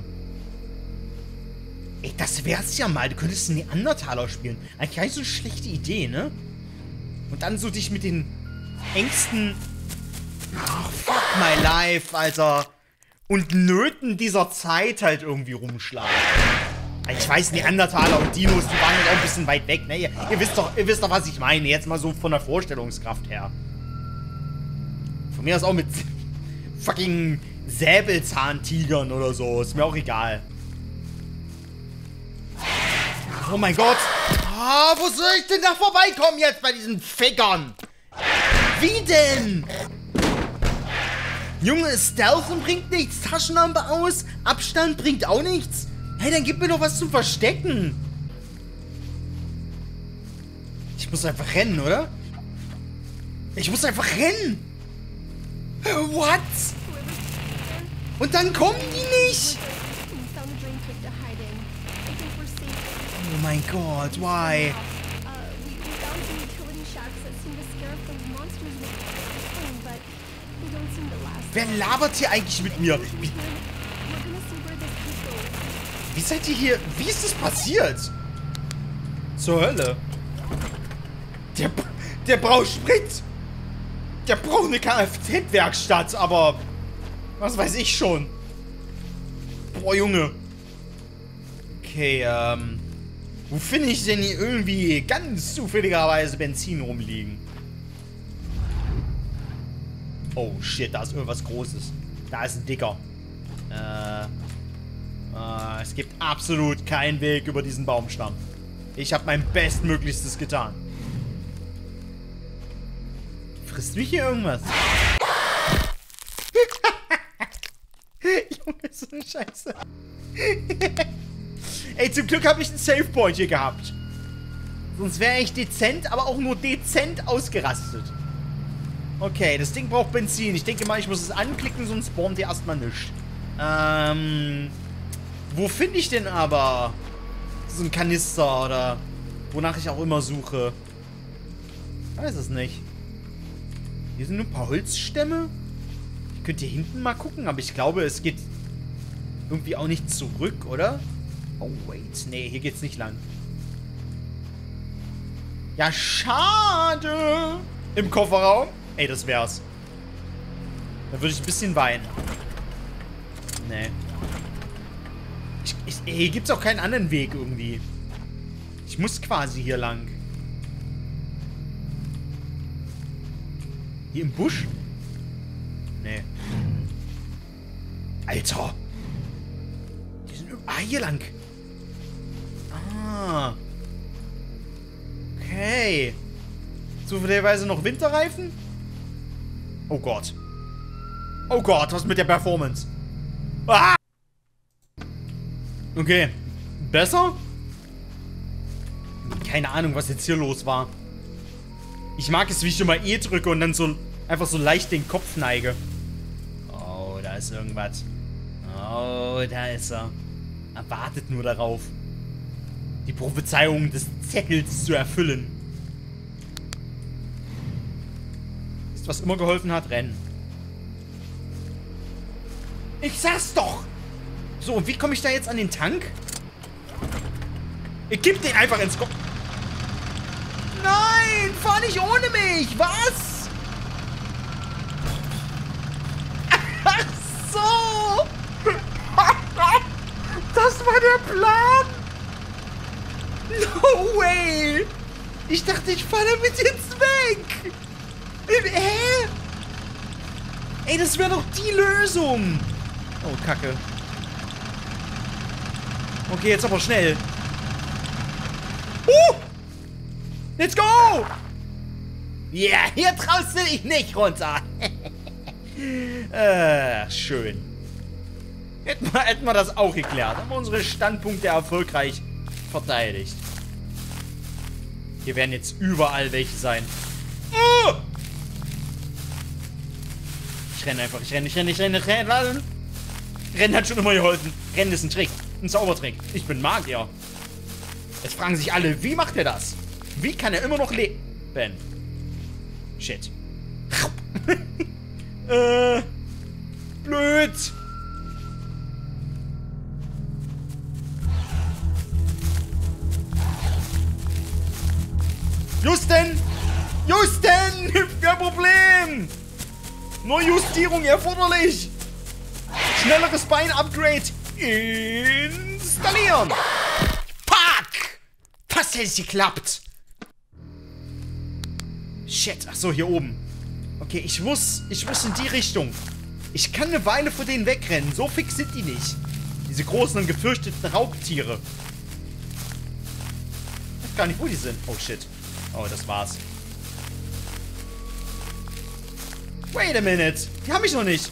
Ey, das wär's ja mal. Du könntest einen Neandertaler spielen. Eigentlich gar nicht so eine schlechte Idee, ne? Und dann so dich mit den Ängsten... Oh, fuck my life, Alter. Und Nöten dieser Zeit halt irgendwie rumschlagen. Ich weiß, Neandertaler und Dinos, die waren halt auch ein bisschen weit weg, ne? Ihr, ihr, wisst doch, ihr wisst doch, was ich meine. Jetzt mal so von der Vorstellungskraft her. Von mir aus auch mit fucking Säbelzahntigern oder so. Ist mir auch egal. Oh mein Gott. Ah, wo soll ich denn da vorbeikommen jetzt bei diesen Fickern? Wie denn? Junge, Stealthen bringt nichts, Taschenlampe aus, Abstand bringt auch nichts. Hey, dann gib mir doch was zum Verstecken. Ich muss einfach rennen, oder? Ich muss einfach rennen. What? Und dann kommen die nicht. Oh mein Gott, why? Wer labert hier eigentlich mit mir? Wie, wie seid ihr hier? Wie ist das passiert? Zur Hölle. Der, der braucht Sprit. Der braucht eine Kfz-Werkstatt, aber... Was weiß ich schon. Boah, Junge. Okay, ähm... Wo finde ich denn hier irgendwie ganz zufälligerweise Benzin rumliegen? Oh, shit, da ist irgendwas Großes. Da ist ein Dicker. Äh, äh, es gibt absolut keinen Weg über diesen Baumstamm. Ich habe mein Bestmöglichstes getan. Frisst mich hier irgendwas? Junge, so eine Scheiße. Ey, zum Glück habe ich einen Save Point hier gehabt. Sonst wäre ich dezent, aber auch nur dezent ausgerastet. Okay, das Ding braucht Benzin. Ich denke mal, ich muss es anklicken, sonst spawnt ihr erstmal nichts. Ähm, wo finde ich denn aber so ein Kanister oder wonach ich auch immer suche? Weiß es nicht. Hier sind nur ein paar Holzstämme. Ich könnte hier hinten mal gucken, aber ich glaube, es geht irgendwie auch nicht zurück, oder? Oh, wait. Nee, hier geht's nicht lang. Ja, schade. Im Kofferraum? Ey, das wär's. Da würde ich ein bisschen weinen. Nee. Ich, ich, hier gibt's auch keinen anderen Weg irgendwie. Ich muss quasi hier lang. Hier im Busch? Nee. Alter. Die sind... Ah, hier lang. Ah. Okay. Zufälligerweise noch Winterreifen? Oh Gott. Oh Gott, was mit der Performance? Ah! Okay. Besser? Keine Ahnung, was jetzt hier los war. Ich mag es, wie ich mal E drücke und dann so einfach so leicht den Kopf neige. Oh, da ist irgendwas. Oh, da ist er. Er wartet nur darauf, die Prophezeiung des Zettels zu erfüllen. was immer geholfen hat, rennen. Ich sag's doch! So, wie komme ich da jetzt an den Tank? Ich geb den einfach ins Kopf. Nein! Fahr nicht ohne mich! Was? Ach so! Das war der Plan! No way! Ich dachte, ich falle damit jetzt weg! Hä? Ey, das wäre doch die Lösung. Oh, Kacke. Okay, jetzt aber schnell. Let's go! Ja, yeah, hier traust du dich nicht runter. äh, schön. Hätten wir, hätten wir das auch geklärt. Haben wir unsere Standpunkte erfolgreich verteidigt. Hier werden jetzt überall welche sein. Oh! Ich renne einfach, ich renne, ich renne, ich renne, ich renne. Rennen hat schon immer geholfen. Rennen ist ein Trick. Ein Zaubertrick. Ich bin Magier. Jetzt fragen sich alle, wie macht er das? Wie kann er immer noch leben? Shit. äh. Blöd. Justen! Justen! Kein Problem! Nur Justierung erforderlich! Schnelleres Bein-Upgrade installieren! Pack! Fast hätte geklappt! Shit, ach so, hier oben. Okay, ich muss, ich muss in die Richtung. Ich kann eine Weile vor denen wegrennen. So fix sind die nicht. Diese großen und gefürchteten Raubtiere. Ich weiß gar nicht, wo die sind. Oh, shit. Oh, das war's. Wait a minute. Die haben mich noch nicht.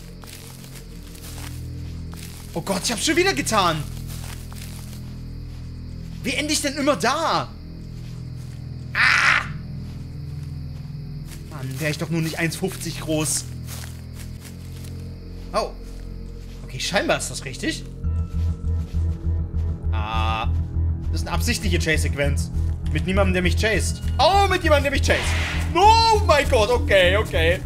Oh Gott, ich hab's schon wieder getan. Wie ende ich denn immer da? Mann, wäre ich doch nur nicht 1,50 groß. Oh. Okay, scheinbar ist das richtig. Ah. Das ist eine absichtliche Chase-Sequenz. Mit niemandem, der mich chased. Oh, mit jemandem, der mich chased. Oh mein Gott, okay, okay.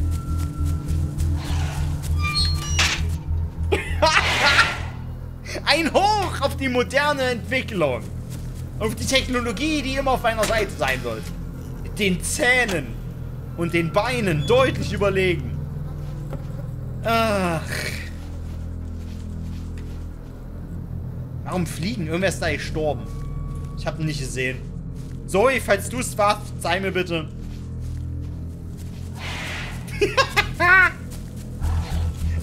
Ein Hoch auf die moderne Entwicklung. Auf die Technologie, die immer auf meiner Seite sein soll. Den Zähnen und den Beinen deutlich überlegen. Ach. Warum fliegen? Irgendwer ist da gestorben. Ich habe ihn nicht gesehen. Zoe, falls du es warst, sei mir bitte.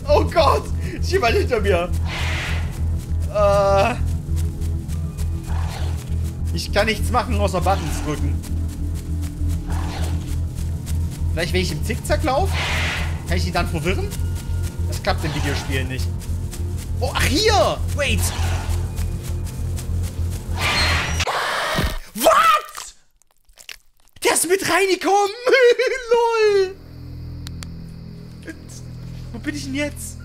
oh Gott! Jemand hinter mir. Äh, ich kann nichts machen, außer Buttons drücken. Vielleicht, wenn ich im Zickzack laufe, kann ich die dann verwirren? Das klappt in Videospielen nicht. Oh, ach hier! Wait! Was? Der ist mit reingekommen! Lol! Wo bin ich denn jetzt?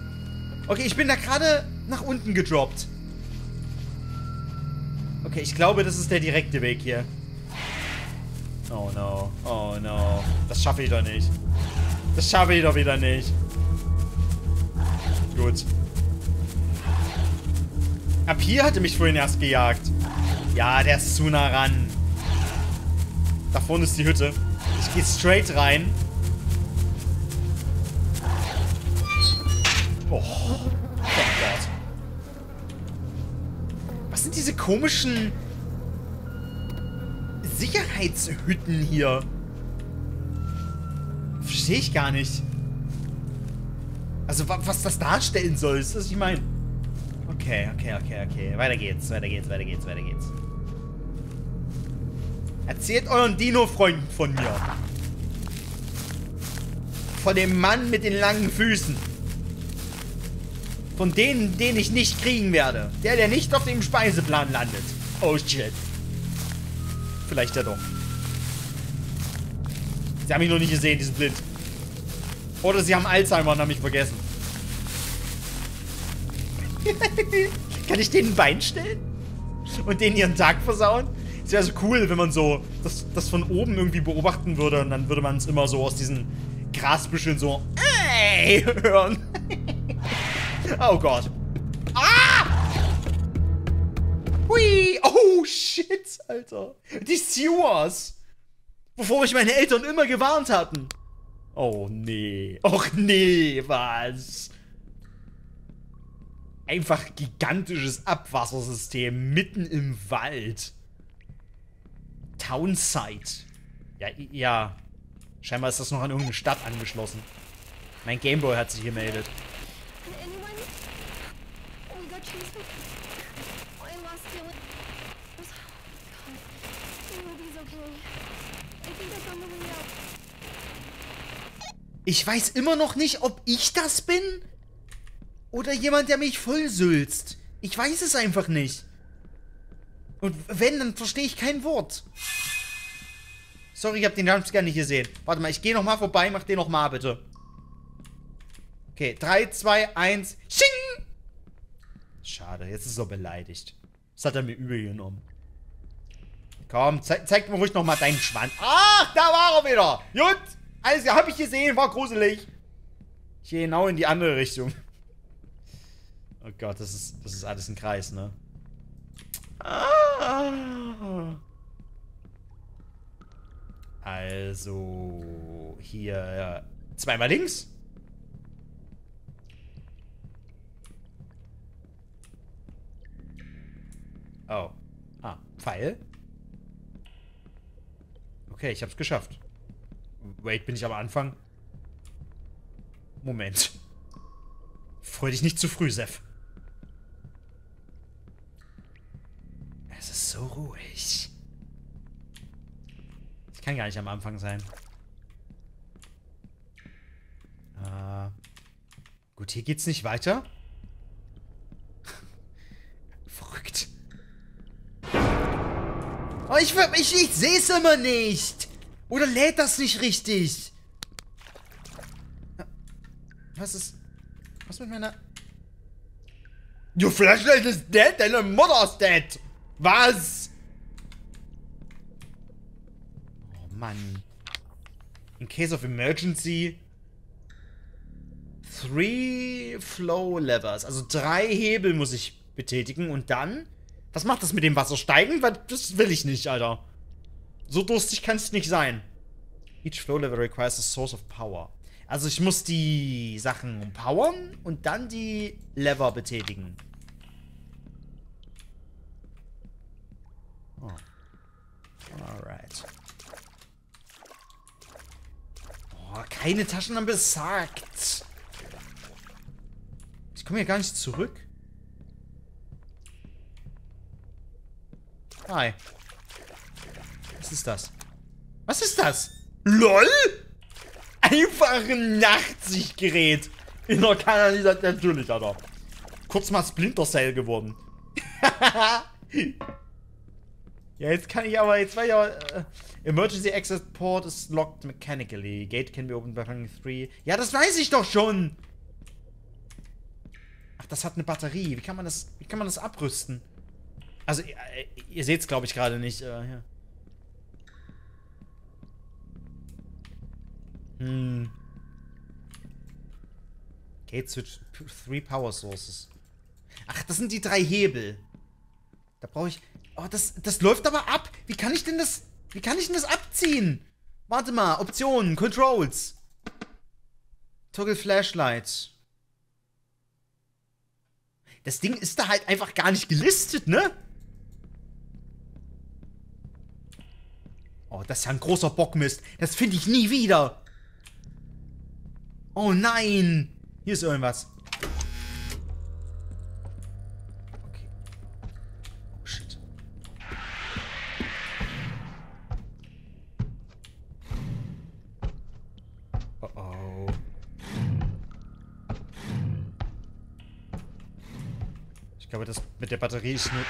Okay, ich bin da gerade nach unten gedroppt. Okay, ich glaube, das ist der direkte Weg hier. Oh no. Oh no. Das schaffe ich doch nicht. Das schaffe ich doch wieder nicht. Gut. Ab hier hatte mich vorhin erst gejagt. Ja, der ist zu nah ran. Da vorne ist die Hütte. Ich gehe straight rein. Oh. Oh Gott. Was sind diese komischen Sicherheitshütten hier? Verstehe ich gar nicht. Also, was das darstellen soll, ist das, ich meine. Okay, okay, okay, okay. Weiter geht's, weiter geht's, weiter geht's, weiter geht's. Erzählt euren Dino-Freunden von mir. Von dem Mann mit den langen Füßen. Von denen, den ich nicht kriegen werde. Der, der nicht auf dem Speiseplan landet. Oh shit. Vielleicht ja doch. Sie haben mich noch nicht gesehen, die sind blind. Oder sie haben Alzheimer und haben mich vergessen. Kann ich denen ein Bein stellen? Und denen ihren Tag versauen? Es wäre so cool, wenn man so das, das von oben irgendwie beobachten würde und dann würde man es immer so aus diesen Grasbüscheln so ey hören. oh Gott. Hui! Oh shit, Alter. Die Sewers. Wovor mich meine Eltern immer gewarnt hatten. Oh nee. Och nee, was? Einfach gigantisches Abwassersystem mitten im Wald. Townside. Ja, ja. Scheinbar ist das noch an irgendeine Stadt angeschlossen. Mein Gameboy hat sich gemeldet. Ich weiß immer noch nicht, ob ich das bin Oder jemand, der mich vollsülzt. Ich weiß es einfach nicht. Und wenn, dann verstehe ich kein Wort. Sorry, ich habe den Jumpscare nicht gesehen. Warte mal, ich gehe nochmal vorbei, mach den nochmal bitte. Okay, 3, 2, 1, Sching! Schade, jetzt ist er beleidigt. Das hat er mir übel genommen. Komm, ze zeig mir ruhig nochmal deinen Schwanz. Ach, da war er wieder. Gut, alles habe ich gesehen, war gruselig. Ich gehe genau in die andere Richtung. Oh Gott, das ist, das ist alles ein Kreis, ne? Ah. Also, hier zweimal links. Oh. Ah, Pfeil. Okay, ich hab's geschafft. Wait, bin ich am Anfang? Moment. Freu dich nicht zu früh, Sef. Es ist so ruhig. Ich kann gar nicht am Anfang sein. Äh, gut, hier geht's nicht weiter. Verrückt. Oh, ich, ich, ich sehe es immer nicht. Oder lädt das nicht richtig? Was ist... Was mit meiner... Your flashlight is dead, deine Mutter ist dead. Was? Oh Mann. In case of emergency. Three flow levers. Also drei Hebel muss ich betätigen und dann was macht das mit dem Wasser steigen? Das will ich nicht, Alter. So durstig kann es nicht sein. Each flow level requires a source of power. Also ich muss die Sachen empowern und dann die Lever betätigen. Oh. Alright. Oh, keine Taschen haben besagt. Ich komme hier gar nicht zurück. Hi. Was ist das? Was ist das? LOL? Einfach ein Nachtsichtgerät. In der Kanalisation. Natürlich, Alter. Kurz mal Splinter Cell geworden. ja, jetzt kann ich aber, jetzt war aber, uh, Emergency Access Port is locked mechanically. Gate can be opened by running 3. Ja, das weiß ich doch schon. Ach, das hat eine Batterie. Wie kann man das, wie kann man das abrüsten? Also, ihr, ihr seht es, glaube ich, gerade nicht. Äh, ja. Hm. Gate switch three power sources. Ach, das sind die drei Hebel. Da brauche ich... Oh, das, das läuft aber ab. Wie kann ich denn das... Wie kann ich denn das abziehen? Warte mal. Optionen. Controls. Toggle Flashlight. Das Ding ist da halt einfach gar nicht gelistet, ne? Oh, das ist ja ein großer Bockmist. Das finde ich nie wieder. Oh nein. Hier ist irgendwas. Okay. Oh shit. Oh oh. Ich glaube, das mit der Batterie ist nur...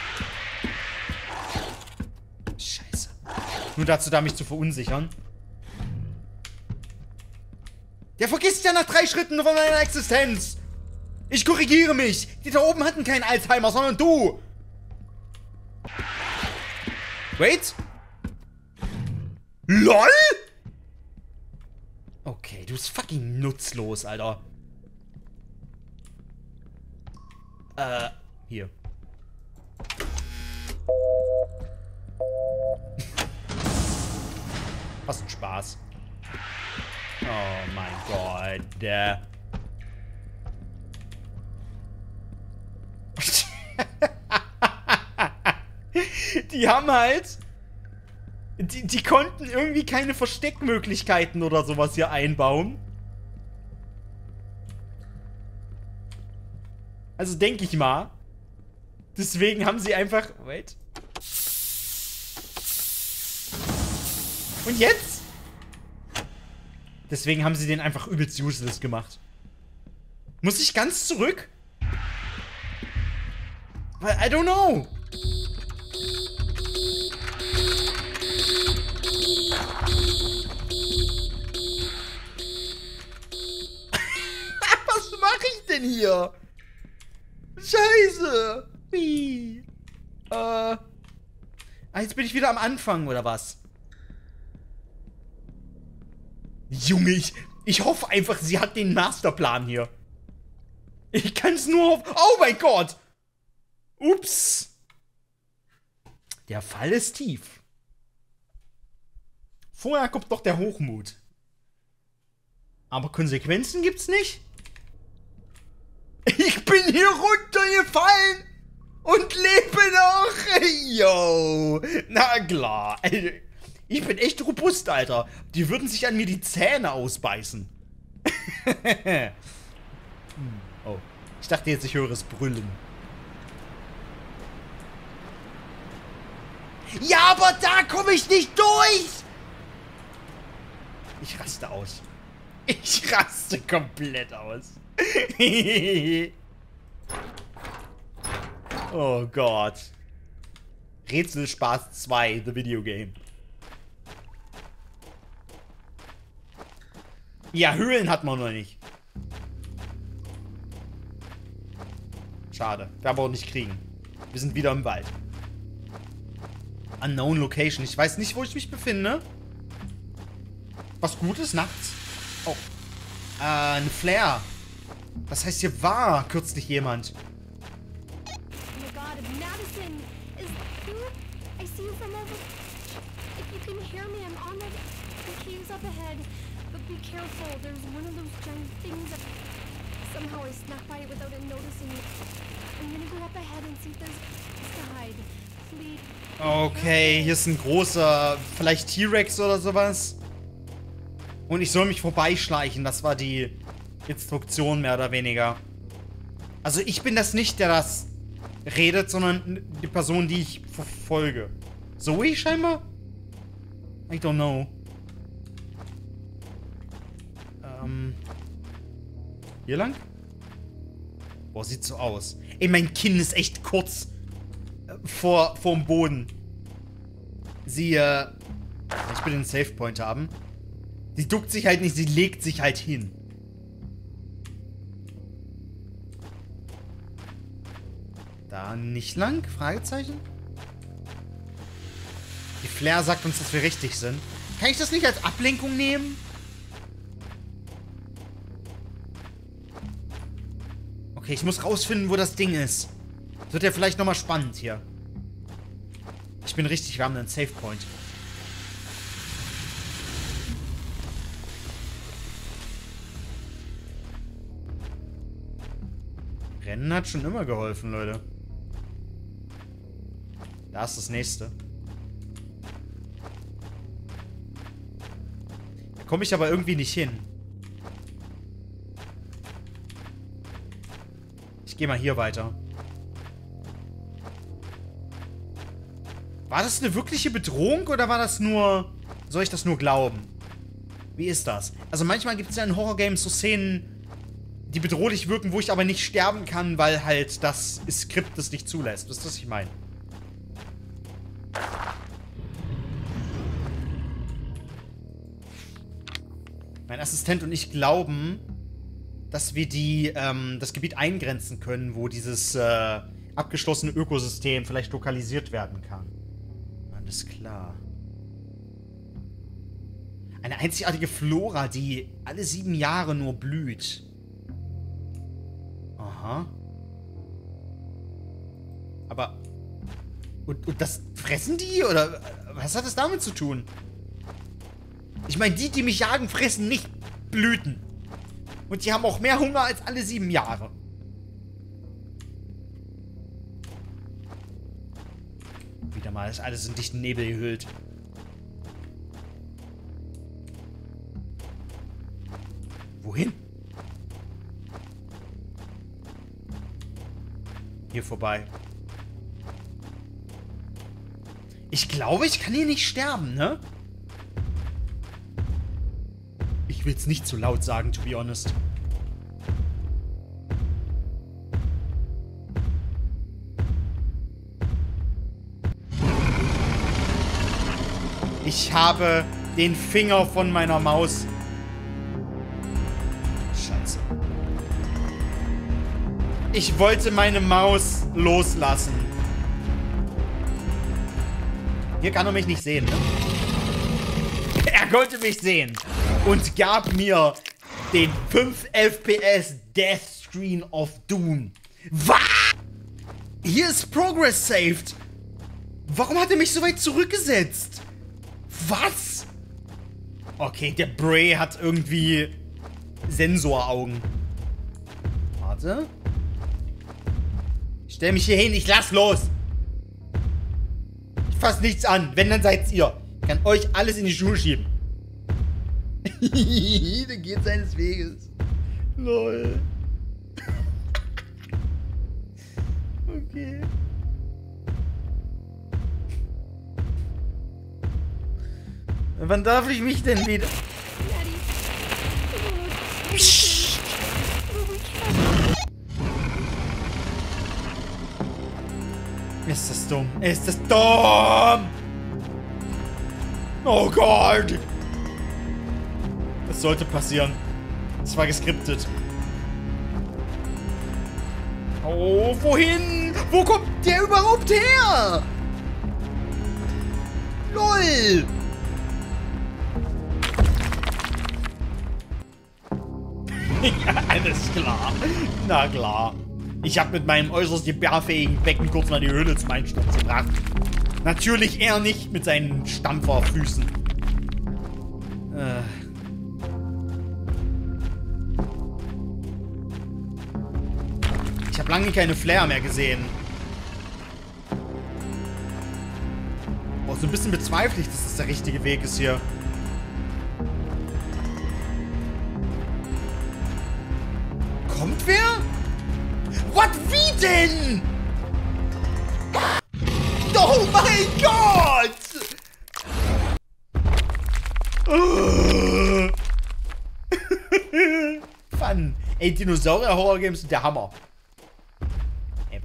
Nur dazu da, mich zu verunsichern. Ja nach drei Schritten von meiner Existenz. Ich korrigiere mich. Die da oben hatten keinen Alzheimer, sondern du. Wait. LOL? Okay, du bist fucking nutzlos, Alter. Äh, hier. Was ein Spaß. Oh mein Gott. Der. die haben halt. Die, die konnten irgendwie keine Versteckmöglichkeiten oder sowas hier einbauen. Also denke ich mal. Deswegen haben sie einfach. Wait. Und jetzt? Deswegen haben sie den einfach übelst useless gemacht. Muss ich ganz zurück? I, I don't know. Was mache ich denn hier? Scheiße. Wie? Äh. Ah, jetzt bin ich wieder am Anfang, oder was? Junge, ich, ich hoffe einfach, sie hat den Masterplan hier. Ich kann es nur hoffen. Oh mein Gott! Ups. Der Fall ist tief. Vorher kommt doch der Hochmut. Aber Konsequenzen gibt's nicht. Ich bin hier runtergefallen und lebe noch. Yo. Na klar. Ich bin echt robust, Alter. Die würden sich an mir die Zähne ausbeißen. Oh. Ich dachte jetzt, ich höre es brüllen. Ja, aber da komme ich nicht durch! Ich raste aus. Ich raste komplett aus. oh Gott. Rätselspaß 2, The Video Game. Ja, Höhlen hat man noch nicht. Schade. Werden wir auch nicht kriegen. Wir sind wieder im Wald. Unknown Location. Ich weiß nicht, wo ich mich befinde. Was Gutes nachts. Oh. Äh, ein Flare. Das heißt, hier war kürzlich jemand. Ahead. Be careful, there's one of those giant things that... Somehow I snuck by it without it noticing me. I'm gonna go up ahead and see if there's hide. Please. Okay, hier ist ein großer, vielleicht T-Rex oder sowas. Und ich soll mich vorbeischleichen. Das war die Instruktion mehr oder weniger. Also ich bin das nicht, der das redet, sondern die Person, die ich verfolge. Zoe scheinbar? I don't know. Ähm. Hier lang? Boah, sieht so aus. Ey, mein Kinn ist echt kurz äh, vor vorm Boden. Sie, äh, ich will den Save Point haben. Sie duckt sich halt nicht, sie legt sich halt hin. Da nicht lang? Fragezeichen? Die Flair sagt uns, dass wir richtig sind. Kann ich das nicht als Ablenkung nehmen? Okay, ich muss rausfinden, wo das Ding ist. Das wird ja vielleicht nochmal spannend hier. Ich bin richtig, wir haben einen Save Point. Rennen hat schon immer geholfen, Leute. Da ist das nächste. Da komme ich aber irgendwie nicht hin. Ich gehe mal hier weiter. War das eine wirkliche Bedrohung oder war das nur... Soll ich das nur glauben? Wie ist das? Also manchmal gibt es ja in Horrorgames so Szenen, die bedrohlich wirken, wo ich aber nicht sterben kann, weil halt das Skript das nicht zulässt. Wisst ihr, was ich meine? Mein Assistent und ich glauben, dass wir die, ähm, das Gebiet eingrenzen können, wo dieses äh, abgeschlossene Ökosystem vielleicht lokalisiert werden kann. Alles klar. Eine einzigartige Flora, die alle sieben Jahre nur blüht. Aha. Aber... Und, und das fressen die? Oder was hat das damit zu tun? Ich meine, die, die mich jagen, fressen nicht Blüten. Und die haben auch mehr Hunger als alle sieben Jahre. Wieder mal ist alles in dichten Nebel gehüllt. Wohin? Hier vorbei. Ich glaube, ich kann hier nicht sterben, ne? Ich will es nicht zu laut sagen, to be honest. Ich habe den Finger von meiner Maus. Scheiße. Ich wollte meine Maus loslassen. Hier kann er mich nicht sehen. Ne? Er konnte mich sehen und gab mir den 5 FPS Death Screen of Doom. Was? Hier ist Progress saved. Warum hat er mich so weit zurückgesetzt? Was? Okay, der Bray hat irgendwie Sensoraugen. Warte. Ich stell mich hier hin, ich lass los. Ich fass nichts an. Wenn, dann seid's ihr. Ich kann euch alles in die Schuhe schieben. der geht seines Weges. Lol. okay. Wann darf ich mich denn wieder... Ist das dumm? Ist das dumm? Oh Gott! Das sollte passieren. Das war geskriptet. Oh, wohin? Wo kommt der überhaupt her? LOL! ja, alles klar. Na klar. Ich habe mit meinem äußerst gebärfähigen Becken kurz mal die Höhle zum Einsturz gebracht. Natürlich er nicht mit seinen Stampferfüßen. Äh. Lange keine Flair mehr gesehen. Oh, so ein bisschen bezweifle ich, dass das der richtige Weg ist hier. Kommt wer? What? Wie denn? Oh mein Gott! Fun. Ey, Dinosaurier-Horror-Games sind der Hammer.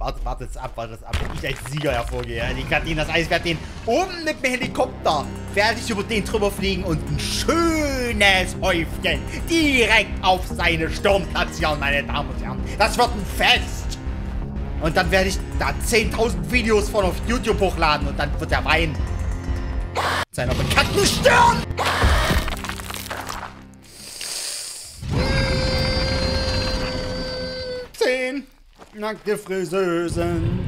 Wartet, wartet ab, wartet ab. Wenn ich als Sieger hervorgehe. Die Katrin, das Eisbär, den oben mit dem Helikopter werde ich über den drüber fliegen und ein schönes Häufchen direkt auf seine Stirn platzieren, meine Damen und Herren. Das wird ein Fest. Und dann werde ich da 10.000 Videos von auf YouTube hochladen und dann wird er weinen. Seiner bekannten Stirn! Nackte Friseusen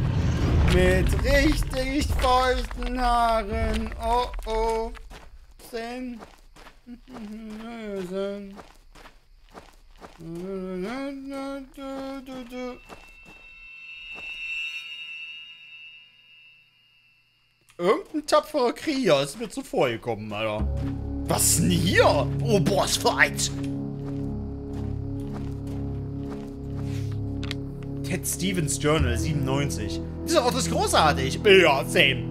mit richtig feuchten Haaren. Oh oh. Zehn Friseusen. Irgendein tapferer Krieger ist mir zuvor gekommen, Alter. Was ist denn hier? Oh, Bossfight! Ted Stevens Journal 97. Dieser Ort ist großartig. Ja, same.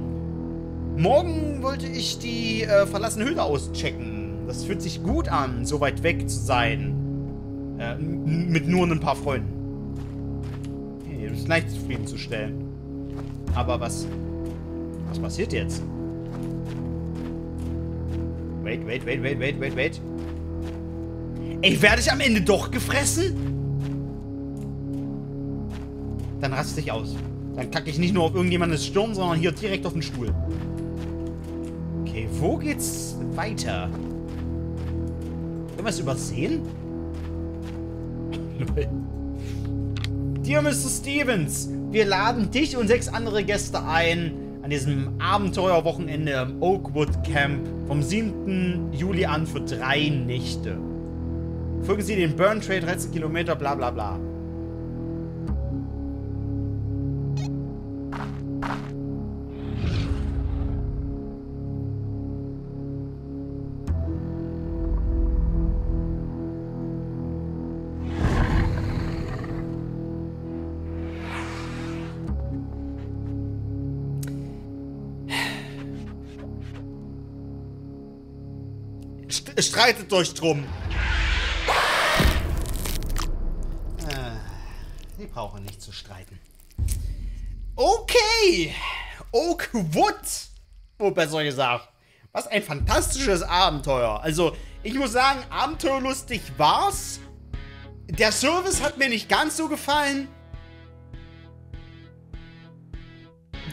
Morgen wollte ich die äh, verlassene Höhle auschecken. Das fühlt sich gut an, so weit weg zu sein. Äh, mit nur ein paar Freunden. Hey, das ist leicht zufriedenzustellen. Aber was... Was passiert jetzt? Wait, wait, wait, wait, wait, wait, wait. Ey, werde ich am Ende doch gefressen? Dann raste ich aus. Dann kacke ich nicht nur auf irgendjemandes Stirn, sondern hier direkt auf den Stuhl. Okay, wo geht's weiter? Es übersehen? Dear Mr. Stevens, wir laden dich und sechs andere Gäste ein an diesem Abenteuerwochenende im Oakwood Camp vom 7. Juli an für drei Nächte. Folgen Sie den Burn Trade 13 Kilometer, bla bla bla. Streitet euch drum. Äh, die brauchen nicht zu streiten. Okay. Oakwood. Oh, besser gesagt. Was ein fantastisches Abenteuer. Also, ich muss sagen, abenteuerlustig war's. Der Service hat mir nicht ganz so gefallen.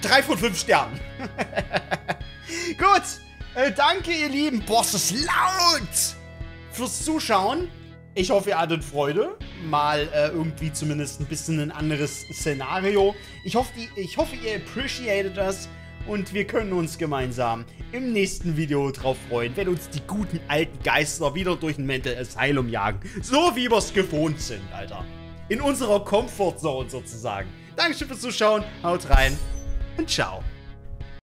Drei von fünf Sternen. Gut. Äh, danke, ihr Lieben. Boah, ist das laut. Fürs Zuschauen. Ich hoffe, ihr hattet Freude. Mal äh, irgendwie zumindest ein bisschen ein anderes Szenario. Ich hoffe, ich hoffe, ihr appreciated das. Und wir können uns gemeinsam im nächsten Video drauf freuen, wenn uns die guten alten Geister wieder durch ein Mental Asylum jagen. So wie wir es gewohnt sind, Alter. In unserer Comfortzone sozusagen. Dankeschön fürs Zuschauen, haut rein und ciao.